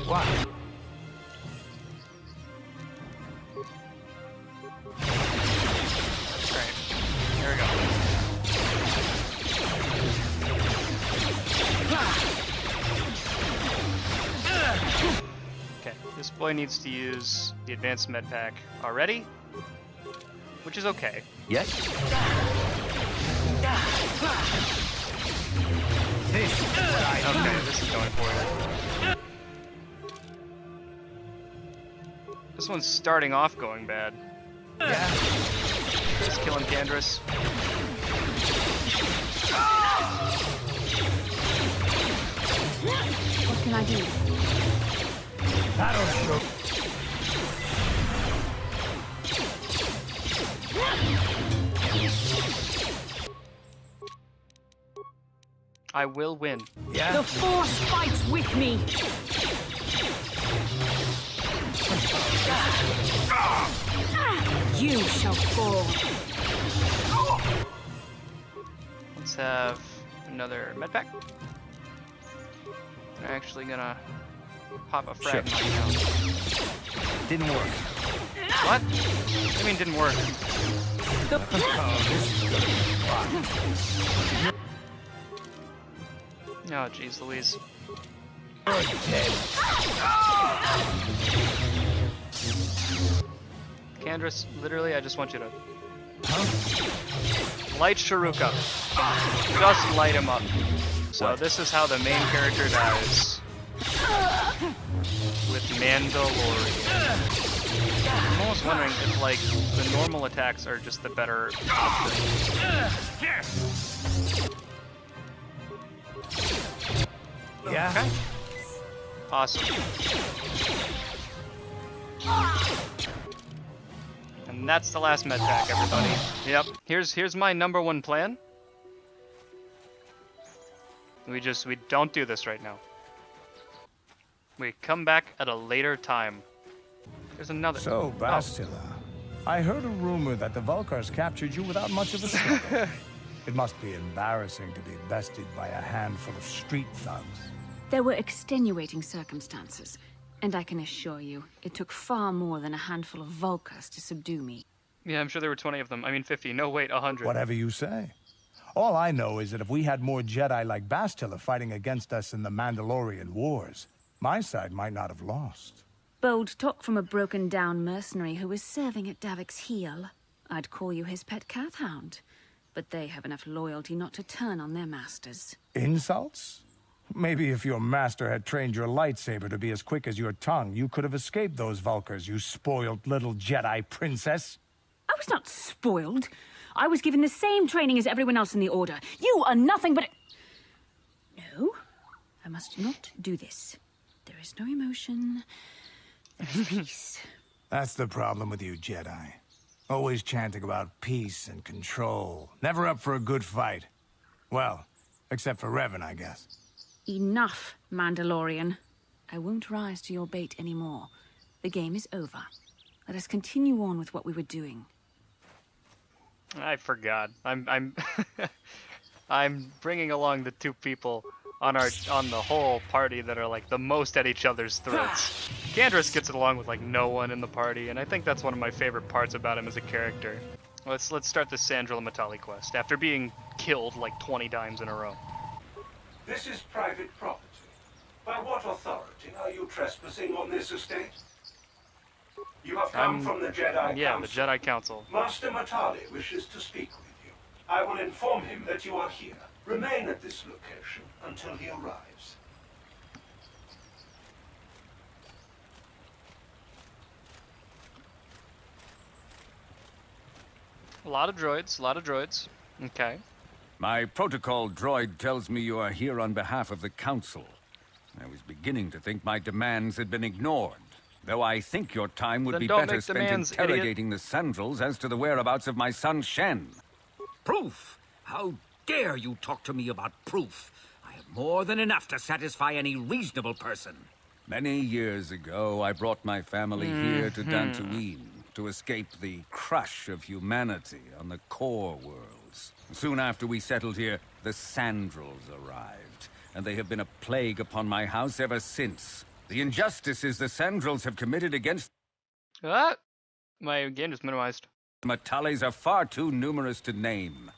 [SPEAKER 12] What?
[SPEAKER 1] Boy needs to use the advanced med pack already, which is okay.
[SPEAKER 12] Yes?
[SPEAKER 1] Okay, this is going for it. This one's starting off going bad.
[SPEAKER 12] Yeah.
[SPEAKER 1] Just killing Canderous.
[SPEAKER 11] What can I do?
[SPEAKER 12] That'll show.
[SPEAKER 1] I will win. Yeah.
[SPEAKER 11] The Force fights with me! You shall fall.
[SPEAKER 1] Let's have another med pack. I'm actually gonna pop a frag
[SPEAKER 12] Sure.
[SPEAKER 1] down.
[SPEAKER 12] Didn't work.
[SPEAKER 1] What? I mean, didn't work.
[SPEAKER 12] Oh, this is gonna be.
[SPEAKER 1] Oh, jeez, Louise. Canderous, literally, I just want you to light Sharuka. Just light him up. So this is how the main character dies. With Mandalorian. I'm almost wondering if, like, the normal attacks are just the better option.
[SPEAKER 12] Yeah?
[SPEAKER 1] Awesome. And that's the last med pack, everybody. Yep. Here's here's my number one plan. We just we don't do this right now. We come back at a later time. There's another.
[SPEAKER 10] So, Bastila, I heard a rumor that the Vulkars captured you without much of a struggle. it must be embarrassing to be bested by a handful of street thugs.
[SPEAKER 11] There were extenuating circumstances, and I can assure you, it took far more than a handful of Vulkars to subdue me.
[SPEAKER 1] Yeah, I'm sure there were 20 of them. I mean 50. No, wait, 100.
[SPEAKER 10] Whatever you say. All I know is that if we had more Jedi like Bastila fighting against us in the Mandalorian Wars, my side might not have lost.
[SPEAKER 11] Bold talk from a broken down mercenary who was serving at Davik's heel. I'd call you his pet kath hound. But they have enough loyalty not to turn on their masters.
[SPEAKER 10] Insults? Maybe if your master had trained your lightsaber to be as quick as your tongue, you could have escaped those Vulkars, you spoiled little Jedi princess.
[SPEAKER 11] I was not spoiled. I was given the same training as everyone else in the Order. You are nothing but. No, I must not do this. There is no emotion. There is peace.
[SPEAKER 10] That's the problem with you Jedi. Always chanting about peace and control. Never up for a good fight. Well, except for Revan, I guess.
[SPEAKER 11] Enough, Mandalorian. I won't rise to your bait anymore. The game is over. Let us continue on with what we were doing.
[SPEAKER 1] I forgot. I'm I'm I'm bringing along the two people on our on the whole party that are like the most at each other's throats. Canderous gets it along with like no one in the party, and I think that's one of my favorite parts about him as a character. Let's let's start the Sandral Matale quest after being killed like 20 times in a row.
[SPEAKER 4] This is private property. By what authority are you trespassing on this estate? You have come
[SPEAKER 1] I'm-
[SPEAKER 4] from the Jedi
[SPEAKER 1] yeah,
[SPEAKER 4] Council.
[SPEAKER 1] the Jedi Council.
[SPEAKER 4] Master Matale wishes to speak with you. I will inform him that you are here. Remain at this location until he arrives.
[SPEAKER 1] A lot of droids, a lot of droids. Okay.
[SPEAKER 15] My protocol droid tells me you are here on behalf of the Council. I was beginning to think my demands had been ignored. Though I think your time would
[SPEAKER 1] Then
[SPEAKER 15] be better spent
[SPEAKER 1] demands, idiot.
[SPEAKER 15] interrogating the Sandrals as to the whereabouts of my son Shen.
[SPEAKER 16] Proof? How dare you talk to me about proof? I have more than enough to satisfy any reasonable person.
[SPEAKER 15] Many years ago, I brought my family mm -hmm. here to. Dantooine to escape the crush of humanity on the core worlds. Soon after we settled here, the Sandrals arrived, and they have been a plague upon my house ever since. The injustices the Sandrals have committed against...
[SPEAKER 1] What? My game is minimized.
[SPEAKER 15] Matales are far too numerous to name.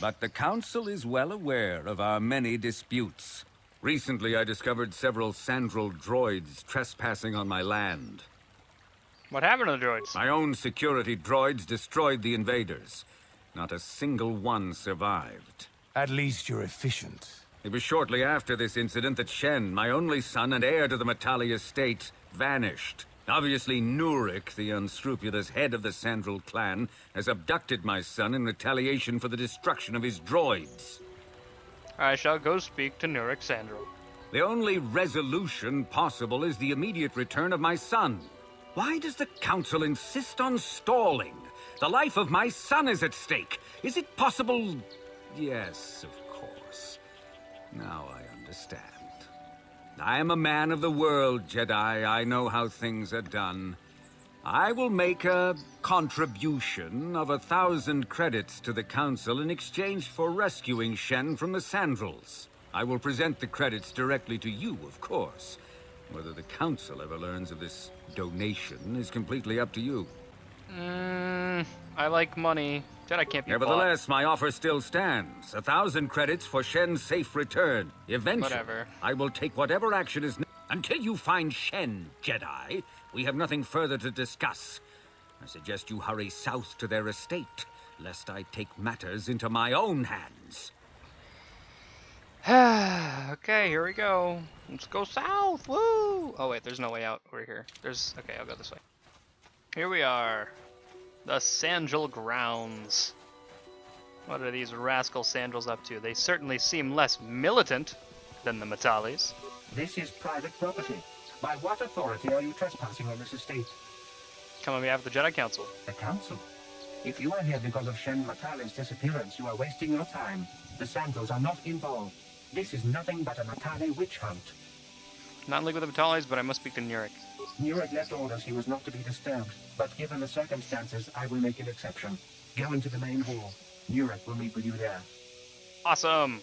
[SPEAKER 15] But the Council is well aware of our many disputes. Recently, I discovered several Sandral droids trespassing on my land.
[SPEAKER 1] What happened to the droids?
[SPEAKER 15] My own security droids destroyed the invaders. Not a single one survived.
[SPEAKER 12] At least you're efficient.
[SPEAKER 15] It was shortly after this incident that Shen, my only son and heir to the Matale estate, vanished. Obviously, Nurik, the unscrupulous head of the Sandral clan, has abducted my son in retaliation for the destruction of his droids.
[SPEAKER 1] I shall go speak to Nurik Sandral.
[SPEAKER 15] The only resolution possible is the immediate return of my son. Why does the Council insist on stalling? The life of my son is at stake. Is it possible? Yes, of course. Now I understand. I am a man of the world, Jedi. I know how things are done. I will make a contribution of a thousand credits to the Council in exchange for rescuing Shen from the Sandrals. I will present the credits directly to you, of course. Whether the Council ever learns of this donation is completely up to you.
[SPEAKER 1] Mmm, I like money. Can't be
[SPEAKER 15] Nevertheless,
[SPEAKER 1] bought.
[SPEAKER 15] my offer still stands. A thousand credits for Shen's safe return. Eventually,
[SPEAKER 1] whatever.
[SPEAKER 15] I will take whatever action is Until you find Shen, Jedi, we have nothing further to discuss. I suggest you hurry south to their estate, lest I take matters into my own hands.
[SPEAKER 1] okay, here we go. Let's go south. Woo! Oh wait, there's no way out over here. There's okay, I'll go this way. Here we are. The Sandral grounds. What are these rascal Sandrals up to? They certainly seem less militant than the Matales.
[SPEAKER 4] This is private property. By what authority are you trespassing on this estate?
[SPEAKER 1] Come on behalf of the Jedi Council.
[SPEAKER 4] The Council? If you are here because of Shen Matale's disappearance, you are wasting your time. The Sandrals are not involved. This is nothing but a Matale witch hunt.
[SPEAKER 1] Not in league with the Matales, but I must speak to Nurik.
[SPEAKER 4] Nurik left orders he was not to be disturbed, but given the circumstances, I will make an exception. Go into the main hall. Nurik will meet with you there.
[SPEAKER 1] Awesome!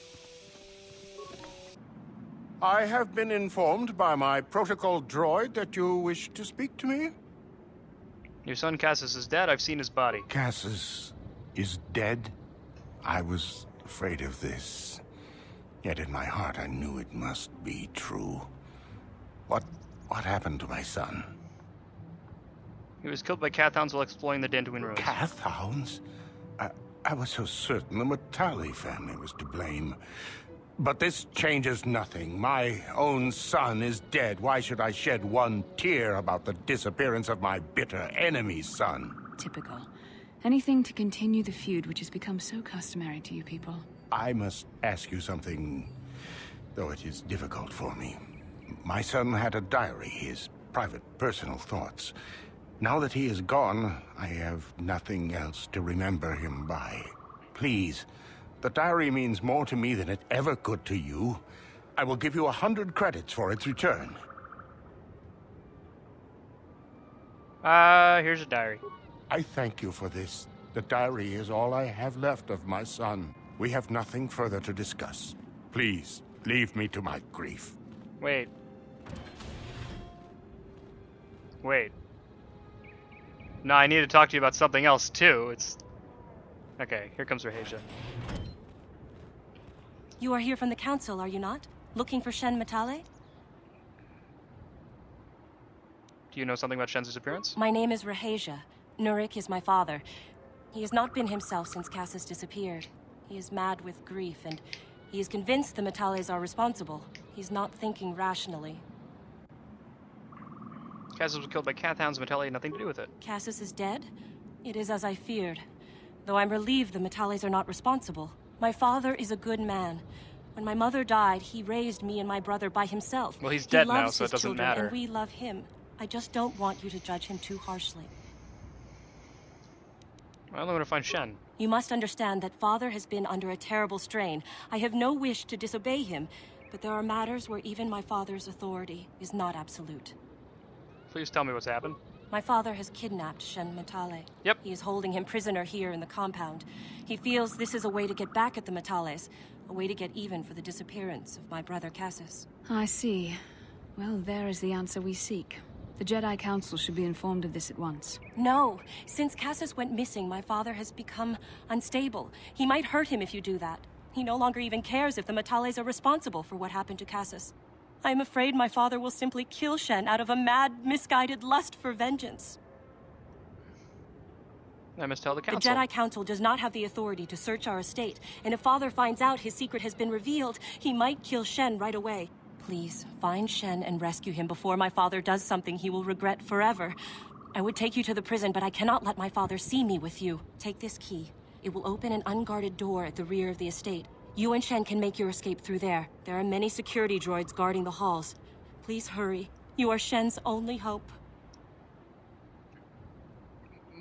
[SPEAKER 12] I have been informed by my protocol droid that you wish to speak to me.
[SPEAKER 1] Your son Casus is dead. I've seen his body.
[SPEAKER 12] Casus is dead? I was afraid of this. Yet in my heart I knew it must be true. What what happened to my son?
[SPEAKER 1] He was killed by Kathhounds while exploring the Dantooine ruins.
[SPEAKER 12] Kathhounds? I, I was so certain the Matale family was to blame. But this changes nothing. My own son is dead. Why should I shed one tear about the disappearance of my bitter enemy's son?
[SPEAKER 11] Typical. Anything to continue the feud which has become so customary to you people.
[SPEAKER 12] I must ask you something, though it is difficult for me. My son had a diary, his private, personal thoughts. Now that he is gone, I have nothing else to remember him by. Please, the diary means more to me than it ever could to you. I will give you a hundred credits for its return.
[SPEAKER 1] Ah, uh, here's a diary.
[SPEAKER 12] I thank you for this. The diary is all I have left of my son. We have nothing further to discuss. Please, leave me to my grief.
[SPEAKER 1] Wait. Wait. No, I need to talk to you about something else, too. It's... Okay, here comes Rahasia.
[SPEAKER 17] You are here from the Council, are you not? Looking for Shen Matale?
[SPEAKER 1] Do you know something about Shen's disappearance?
[SPEAKER 17] My name is Rahasia. Nurik is my father. He has not been himself since Casus disappeared. He is mad with grief, and he is convinced the Matales are responsible. He's not thinking rationally.
[SPEAKER 1] Casus was killed by Kathhounds. Matale had nothing to do with it.
[SPEAKER 17] Casus is dead? It is as I feared. Though I'm relieved the Matales are not responsible. My father is a good man. When my mother died, he raised me and my brother by himself.
[SPEAKER 1] Well, he's dead he now, so it doesn't
[SPEAKER 17] children,
[SPEAKER 1] matter.
[SPEAKER 17] And we love him. I just don't want you to judge him too harshly.
[SPEAKER 1] I only want to find Shen.
[SPEAKER 17] You must understand that Father has been under a terrible strain. I have no wish to disobey him, but there are matters where even my father's authority is not absolute.
[SPEAKER 1] Please tell me what's happened.
[SPEAKER 17] My father has kidnapped Shen Matale.
[SPEAKER 1] Yep.
[SPEAKER 17] He is holding him prisoner here in the compound. He feels this is a way to get back at the Matales, a way to get even for the disappearance of my brother Casus.
[SPEAKER 11] I see. Well, there is the answer we seek. The Jedi Council should be informed of this at once.
[SPEAKER 17] No. Since Casus went missing, my father has become unstable. He might hurt him if you do that. He no longer even cares if the Matales are responsible for what happened to Casus. I am afraid my father will simply kill Shen out of a mad, misguided lust for vengeance.
[SPEAKER 1] I must tell the
[SPEAKER 17] The. Jedi Council does not have the authority to search our estate, and if Father finds out his secret has been revealed, he might kill Shen right away. Please, find Shen and rescue him before my father does something he will regret forever. I would take you to the prison, but I cannot let my father see me with you. Take this key. It will open an unguarded door at the rear of the estate. You and Shen can make your escape through there. There are many security droids guarding the halls. Please hurry. You are Shen's only hope.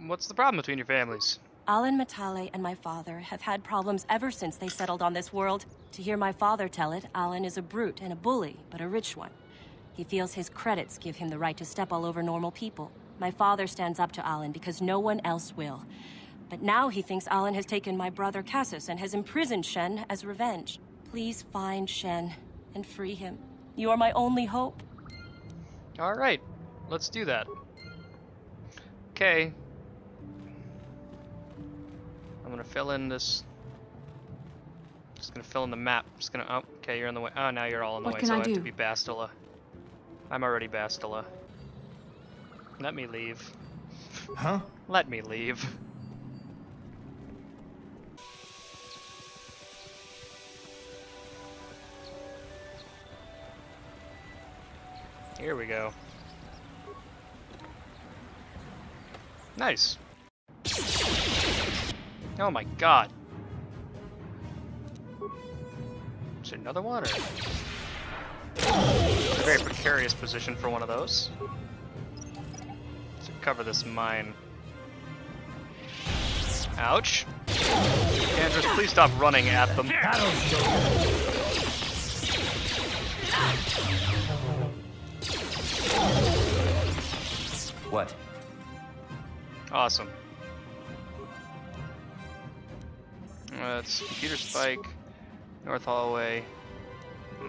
[SPEAKER 1] What's the problem between your families?
[SPEAKER 17] Ahlan Matale and my father have had problems ever since they settled on this world. To hear my father tell it, Ahlan is a brute and a bully, but a rich one. He feels his credits give him the right to step all over normal people. My father stands up to Ahlan because no one else will. But now he thinks Ahlan has taken my brother Casus and has imprisoned Shen as revenge. Please find Shen and free him. You are my only hope.
[SPEAKER 1] All right, let's do that. Okay. I'm gonna fill in this. Just gonna fill in the map. Just gonna. Oh, okay, you're in the way. Oh, now you're all in the
[SPEAKER 11] What
[SPEAKER 1] way.
[SPEAKER 11] can
[SPEAKER 1] so
[SPEAKER 11] I
[SPEAKER 1] have
[SPEAKER 11] do?
[SPEAKER 1] to be Bastila. I'm already Bastila. Let me leave.
[SPEAKER 10] Huh?
[SPEAKER 1] Let me leave. Here we go. Nice. Oh my god. There another? It's a very precarious position for one of those. Let's cover this mine. Ouch. Andrews, please stop running at them.
[SPEAKER 18] What?
[SPEAKER 1] Awesome. Uh, it's computer spike, north hallway.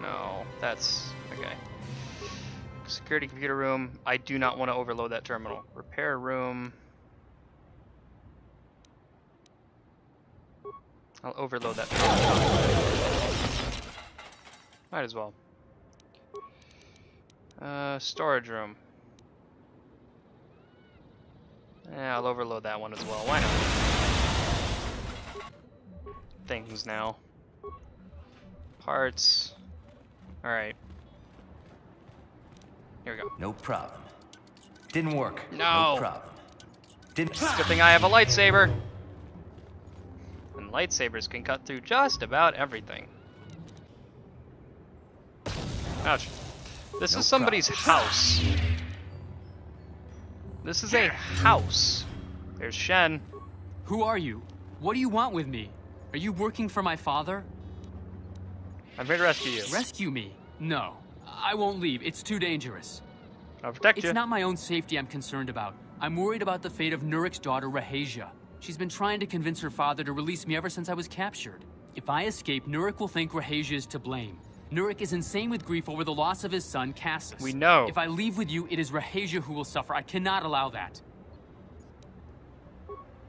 [SPEAKER 1] No, that's okay. Security computer room. I do not want to overload that terminal. Repair room. I'll overload that terminal. Might as well. Uh, storage room. Yeah, I'll overload that one as well. Why not? Things now. Parts. Alright. Here we go.
[SPEAKER 18] No problem. Didn't work.
[SPEAKER 1] No.
[SPEAKER 18] No problem. Didn't.
[SPEAKER 1] It's a good thing I have a lightsaber. And lightsabers can cut through just about everything. Ouch. This
[SPEAKER 18] No
[SPEAKER 1] is somebody's house. This is a house. There's Shen.
[SPEAKER 19] Who are you? What do you want with me? Are you working for my father?
[SPEAKER 1] I'm here to rescue you.
[SPEAKER 19] Rescue me? No. I won't leave. It's too dangerous.
[SPEAKER 1] I'll protect you.
[SPEAKER 19] It's not my own safety I'm concerned about. I'm worried about the fate of Nurik's daughter, Rahasia. She's been trying to convince her father to release me ever since I was captured. If I escape, Nurik will think Rahasia is to blame. Nurik is insane with grief over the loss of his son, Casus.
[SPEAKER 1] We know.
[SPEAKER 19] If I leave with you, it is Rahasia who will suffer. I cannot allow that.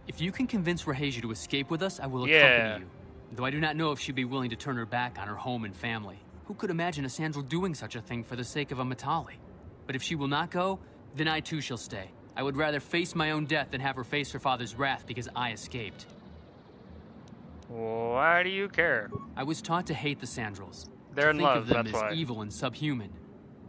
[SPEAKER 19] If you can convince Rahasia to escape with us, I will
[SPEAKER 1] Yeah.
[SPEAKER 19] accompany you. Though I do not know if she'd be willing to turn her back on her home and family. Who could imagine a Sandral doing such a thing for the sake of a Matale? But if she will not go, then I too shall stay. I would rather face my own death than have her face her father's wrath because I escaped.
[SPEAKER 1] Why do you care?
[SPEAKER 19] I was taught to hate the Sandrals.
[SPEAKER 1] They're in
[SPEAKER 19] think
[SPEAKER 1] love,
[SPEAKER 19] of them as
[SPEAKER 1] why.
[SPEAKER 19] evil and subhuman.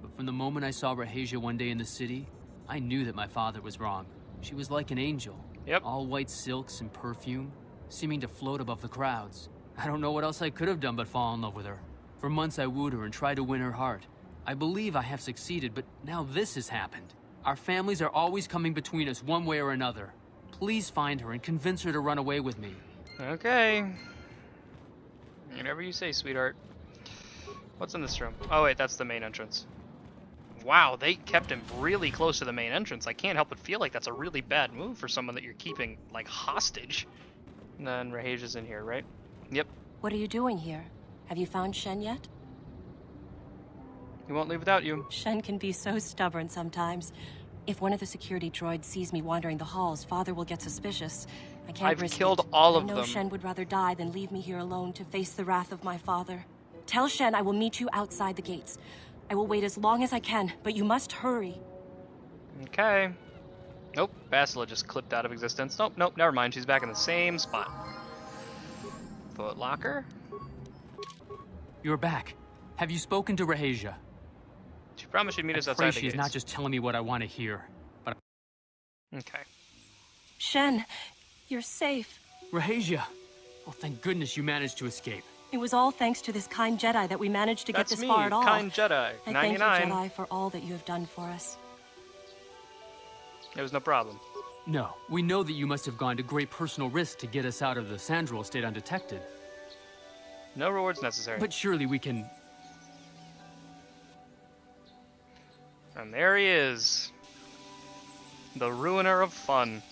[SPEAKER 19] But from the moment I saw Rahasia one day in the city, I knew that my father was wrong. She was like an angel.
[SPEAKER 1] Yep.
[SPEAKER 19] All white silks and perfume, seeming to float above the crowds. I don't know what else I could have done but fall in love with her. For months I wooed her and tried to win her heart. I believe I have succeeded, but now this has happened. Our families are always coming between us one way or another. Please find her and convince her to run away with me.
[SPEAKER 1] Okay. Whatever you say, sweetheart. What's in this room? Oh wait, that's the main entrance. Wow, they kept him really close to the main entrance. I can't help but feel like that's a really bad move for someone that you're keeping, like, hostage. And then Rahasia's in here, right? Yep.
[SPEAKER 17] What are you doing here? Have you found Shen yet?
[SPEAKER 1] He won't leave without you.
[SPEAKER 17] Shen can be so stubborn sometimes. If one of the security droids sees me wandering the halls, Father will get suspicious. I can't
[SPEAKER 1] I've
[SPEAKER 17] risk
[SPEAKER 1] killed
[SPEAKER 17] it.
[SPEAKER 1] all
[SPEAKER 17] I
[SPEAKER 1] of
[SPEAKER 17] know
[SPEAKER 1] them.
[SPEAKER 17] Shen would rather die than leave me here alone to face the wrath of my father. Tell Shen I will meet you outside the gates. I will wait as long as I can, but you must hurry.
[SPEAKER 1] Okay. Nope, Bastila just clipped out of existence. Nope, nope, never mind. She's back in the same spot. Foot locker?
[SPEAKER 19] You're back. Have you spoken to Rahasia?
[SPEAKER 1] She promised she'd meet us
[SPEAKER 19] I
[SPEAKER 1] outside
[SPEAKER 19] pray
[SPEAKER 1] the
[SPEAKER 19] she is
[SPEAKER 1] gates.
[SPEAKER 19] not just telling me what I want to hear, but
[SPEAKER 1] Okay.
[SPEAKER 17] Shen, you're safe.
[SPEAKER 19] Rahasia. Oh, thank goodness you managed to escape.
[SPEAKER 17] It was all thanks to this kind Jedi that we managed to
[SPEAKER 1] That's
[SPEAKER 17] get this
[SPEAKER 1] me,
[SPEAKER 17] far at all.
[SPEAKER 1] kind Jedi.
[SPEAKER 17] I thank you, Jedi, for all that you have done for us.
[SPEAKER 1] It was no problem.
[SPEAKER 19] No, we know that you must have gone to great personal risk to get us out of the Sandral estate undetected.
[SPEAKER 1] No rewards necessary.
[SPEAKER 19] But surely we can...
[SPEAKER 1] And there he is. The ruiner of fun.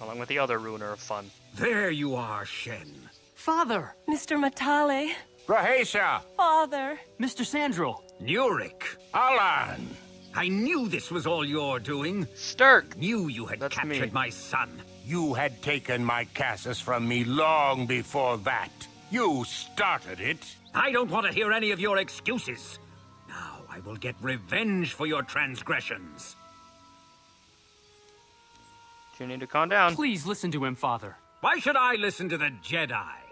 [SPEAKER 1] Along with the other ruiner of fun.
[SPEAKER 15] There you are, Shen.
[SPEAKER 19] Father!
[SPEAKER 17] Mr. Matale.
[SPEAKER 15] Rahasia!
[SPEAKER 17] Father.
[SPEAKER 19] Mr. Sandral!
[SPEAKER 15] Nurik! Ahlan! I knew this was all your doing.
[SPEAKER 1] Stirk!
[SPEAKER 15] Knew you had captured my son.
[SPEAKER 12] You had taken my Casus from me long before that. You started it.
[SPEAKER 15] I don't want to hear any of your excuses. Now I will get revenge for your transgressions.
[SPEAKER 1] You need to calm down.
[SPEAKER 19] Please listen to him, Father.
[SPEAKER 15] Why should I listen to the Jedi?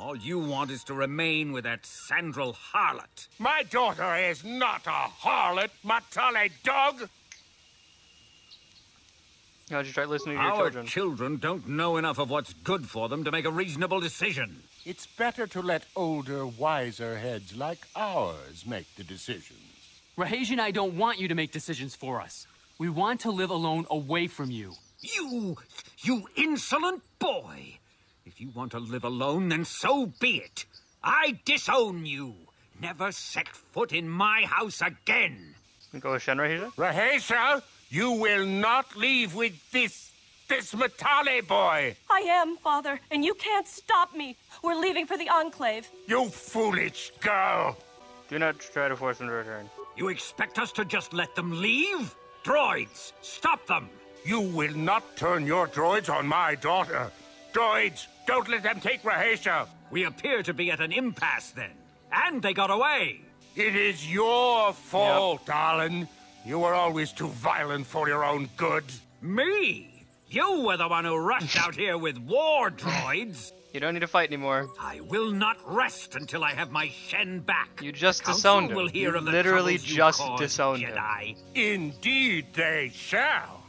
[SPEAKER 15] All you want is to remain with that Sandral harlot.
[SPEAKER 12] My daughter is not a harlot, Matale dog.
[SPEAKER 1] How'd you try listening to your
[SPEAKER 15] Our
[SPEAKER 1] children?
[SPEAKER 15] children don't know enough of what's good for them to make a reasonable decision.
[SPEAKER 12] It's better to let older, wiser heads like ours make the decisions.
[SPEAKER 19] Rahasia and I don't want you to make decisions for us. We want to live alone away from you.
[SPEAKER 15] You, you insolent boy! If you want to live alone, then so be it. I disown you. Never set foot in my house again.
[SPEAKER 1] Go with Shen Rahasia?
[SPEAKER 12] Rahasia, you will not leave with this, this Matale boy.
[SPEAKER 17] I am, Father, and you can't stop me. We're leaving for the Enclave.
[SPEAKER 12] You foolish girl.
[SPEAKER 1] Do not try to force them to return.
[SPEAKER 15] You expect us to just let them leave? Droids, stop them!
[SPEAKER 12] You will not turn your droids on my daughter. Droids, don't let them take Rahasia.
[SPEAKER 15] We appear to be at an impasse then. And they got away.
[SPEAKER 12] It is your fault, Ahlan. You were always too violent for your own good.
[SPEAKER 15] Me? You were the one who rushed out here with war droids.
[SPEAKER 1] You don't need to fight anymore.
[SPEAKER 15] I will not rest until I have my Shen back.
[SPEAKER 1] You just
[SPEAKER 15] Council
[SPEAKER 1] disowned him.
[SPEAKER 15] will hear
[SPEAKER 1] you
[SPEAKER 15] of the
[SPEAKER 1] literally
[SPEAKER 15] troubles you
[SPEAKER 1] just
[SPEAKER 15] caused,
[SPEAKER 1] disowned him.
[SPEAKER 15] Jedi.
[SPEAKER 12] Indeed they shall.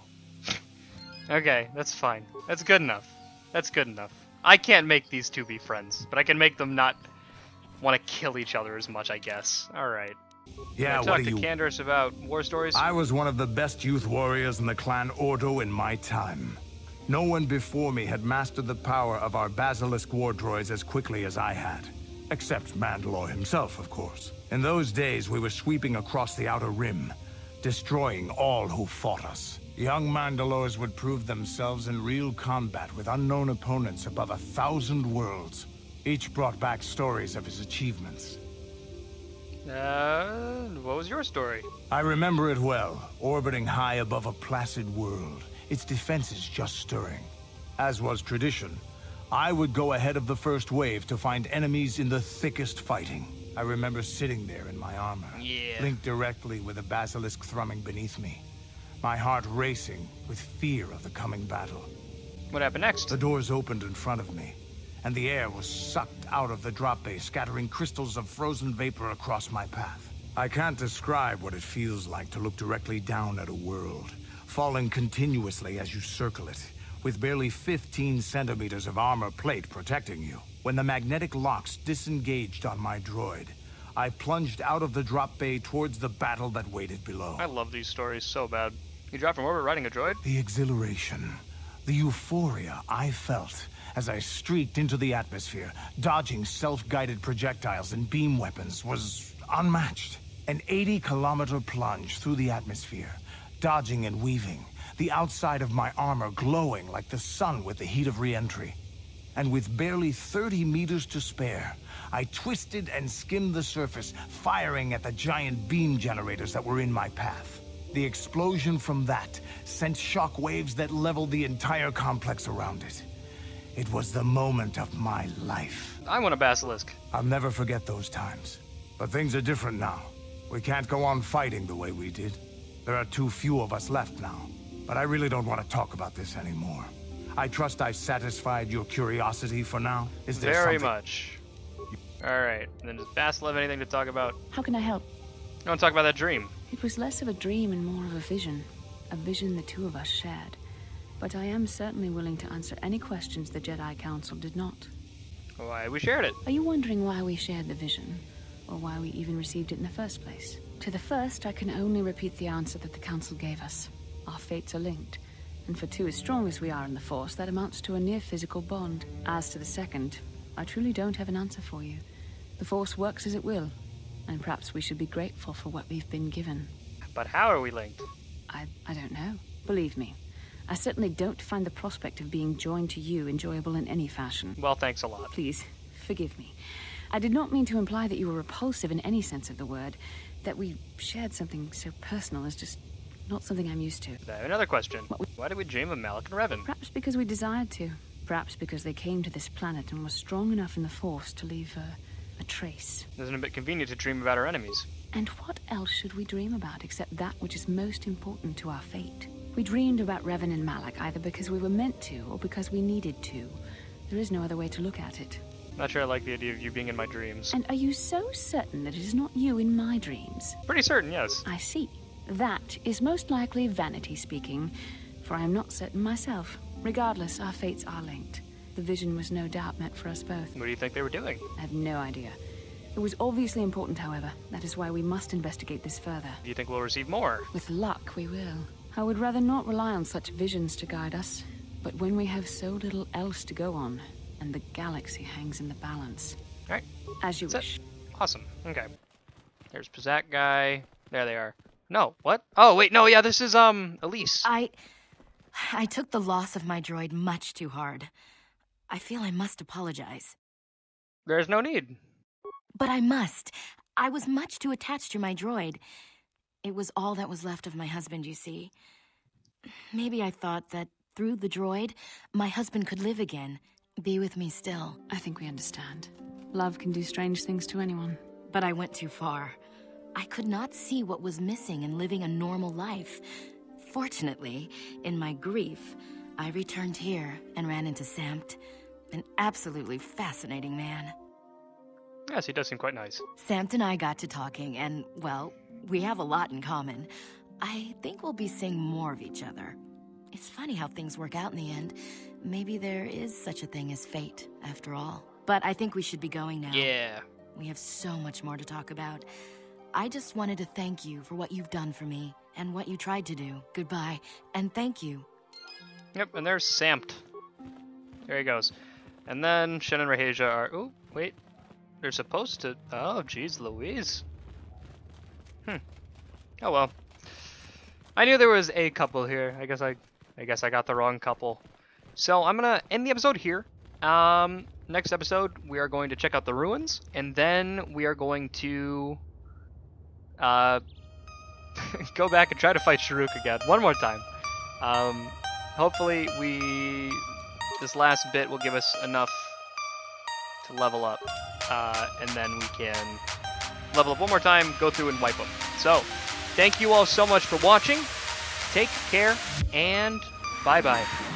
[SPEAKER 1] Okay, that's fine. That's good enough. That's good enough. I can't make these two be friends, but I can make them not want to kill each other as much, I guess. Alright.
[SPEAKER 10] Yeah,
[SPEAKER 1] I talked to
[SPEAKER 10] you...
[SPEAKER 1] About war stories.
[SPEAKER 10] I was one of the best youth warriors in the clan Ordo in my time. No one before me had mastered the power of our basilisk war droids as quickly as I had. Except Mandalore himself, of course. In those days, we were sweeping across the Outer Rim, destroying all who fought us. Young Mandalores would prove themselves in real combat with unknown opponents above a thousand worlds. Each brought back stories of his achievements.
[SPEAKER 1] Uh, what was your story?
[SPEAKER 10] I remember it well, orbiting high above a placid world, its defenses just stirring. As was tradition, I would go ahead of the first wave to find enemies in the thickest fighting. I remember sitting there in my armor,
[SPEAKER 1] Yeah.
[SPEAKER 10] linked directly with a basilisk thrumming beneath me, my heart racing with fear of the coming battle.
[SPEAKER 1] What happened next?
[SPEAKER 10] The doors opened in front of me, and the air was sucked out of the drop bay, scattering crystals of frozen vapor across my path. I can't describe what it feels like to look directly down at a world, falling continuously as you circle it, with barely 15 centimeters of armor plate protecting you. When the magnetic locks disengaged on my droid, I plunged out of the drop bay towards the battle that waited below.
[SPEAKER 1] I love these stories so bad. You dropped from orbit riding a droid?
[SPEAKER 10] The exhilaration, the euphoria I felt as I streaked into the atmosphere, dodging self-guided projectiles and beam weapons, was unmatched. An 80-kilometer plunge through the atmosphere, dodging and weaving, the outside of my armor glowing like the sun with the heat of re-entry. And with barely 30 meters to spare, I twisted and skimmed the surface, firing at the giant beam generators that were in my path. The explosion from that sent shock waves that leveled the entire complex around it. It was the moment of my life.
[SPEAKER 1] I want a basilisk.
[SPEAKER 10] I'll never forget those times. But things are different now. We can't go on fighting the way we did. There are too few of us left now. But I really don't want to talk about this anymore. I trust I've satisfied your curiosity for now. Is there
[SPEAKER 1] Very
[SPEAKER 10] something...
[SPEAKER 1] much. All right. And then does Bastila have anything to talk about?
[SPEAKER 11] How can I help?
[SPEAKER 1] I want to talk about that dream.
[SPEAKER 11] It was less of a dream and more of a vision. A vision the two of us shared. But I am certainly willing to answer any questions the Jedi Council did not.
[SPEAKER 1] Why we shared it.
[SPEAKER 11] Are you wondering why we shared the vision? Or why we even received it in the first place? To the first, I can only repeat the answer that the Council gave us. Our fates are linked. And for two as strong as we are in the Force, that amounts to a near physical bond. As to the second, I truly don't have an answer for you. The Force works as it will, and perhaps we should be grateful for what we've been given.
[SPEAKER 1] But how are we linked?
[SPEAKER 11] I, I don't know. Believe me. I certainly don't find the prospect of being joined to you enjoyable in any fashion.
[SPEAKER 1] Well, thanks a lot.
[SPEAKER 11] Please, forgive me. I did not mean to imply that you were repulsive in any sense of the word. That we shared something so personal is just not something I'm used to.
[SPEAKER 1] I have another question. Why did we dream of Malak and Revan?
[SPEAKER 11] Perhaps because we desired to. Perhaps because they came to this planet and were strong enough in the Force to leave a, a trace.
[SPEAKER 1] Isn't it a bit convenient to dream about our enemies?
[SPEAKER 11] And what else should we dream about except that which is most important to our fate? We dreamed about Revan and Malak either because we were meant to or because we needed to. There is no other way to look at it.
[SPEAKER 1] Not sure I like the idea of you being in my dreams.
[SPEAKER 11] And are you so certain that it is not you in my dreams?
[SPEAKER 1] Pretty certain, yes.
[SPEAKER 11] I see. That is most likely vanity speaking, for I am not certain myself. Regardless, our fates are linked. The vision was no doubt meant for us both.
[SPEAKER 1] What do you think they were doing?
[SPEAKER 11] I have no idea. It was obviously important, however. That is why we must investigate this further.
[SPEAKER 1] Do you think we'll receive more?
[SPEAKER 11] With luck, we will. I would rather not rely on such visions to guide us. But when we have so little else to go on, and the galaxy hangs in the balance.
[SPEAKER 1] Alright.
[SPEAKER 11] As you
[SPEAKER 1] That's
[SPEAKER 11] wish.
[SPEAKER 1] it. Awesome. Okay. There's pazaak guy. There they are. No, what? Oh, wait, no, yeah, this is, um, Elise.
[SPEAKER 20] I. I took the loss of my droid much too hard. I feel I must apologize.
[SPEAKER 1] There's no need.
[SPEAKER 20] But I must. I was much too attached to my droid. It was all that was left of my husband, you see. Maybe I thought that through the droid, my husband could live again, be with me still.
[SPEAKER 11] I think we understand. Love can do strange things to anyone.
[SPEAKER 20] But I went too far. I could not see what was missing in living a normal life. Fortunately, in my grief, I returned here and ran into Samt, an absolutely fascinating man.
[SPEAKER 1] Yes, he does seem quite nice.
[SPEAKER 20] Samt and I got to talking, and, well, we have a lot in common. I think we'll be seeing more of each other. It's funny how things work out in the end. Maybe there is such a thing as fate, after all. But I think we should be going now.
[SPEAKER 1] Yeah.
[SPEAKER 20] We have so much more to talk about. I just wanted to thank you for what you've done for me and what you tried to do. Goodbye, and thank you.
[SPEAKER 1] Yep, and there's Samt. There he goes. And then Shen and Rahasia are. Oh, wait. They're supposed to. Oh, jeez, Louise. Hmm. Oh well. I knew there was a couple here. I guess I, I guess I got the wrong couple. So I'm gonna end the episode here. Um, next episode we are going to check out the ruins, and then we are going to, uh, go back and try to fight Sherruk again one more time. Um, hopefully we this last bit will give us enough to level up, uh, and then we can level up one more time, go through and wipe them. So, thank you all so much for watching. Take care, and bye bye.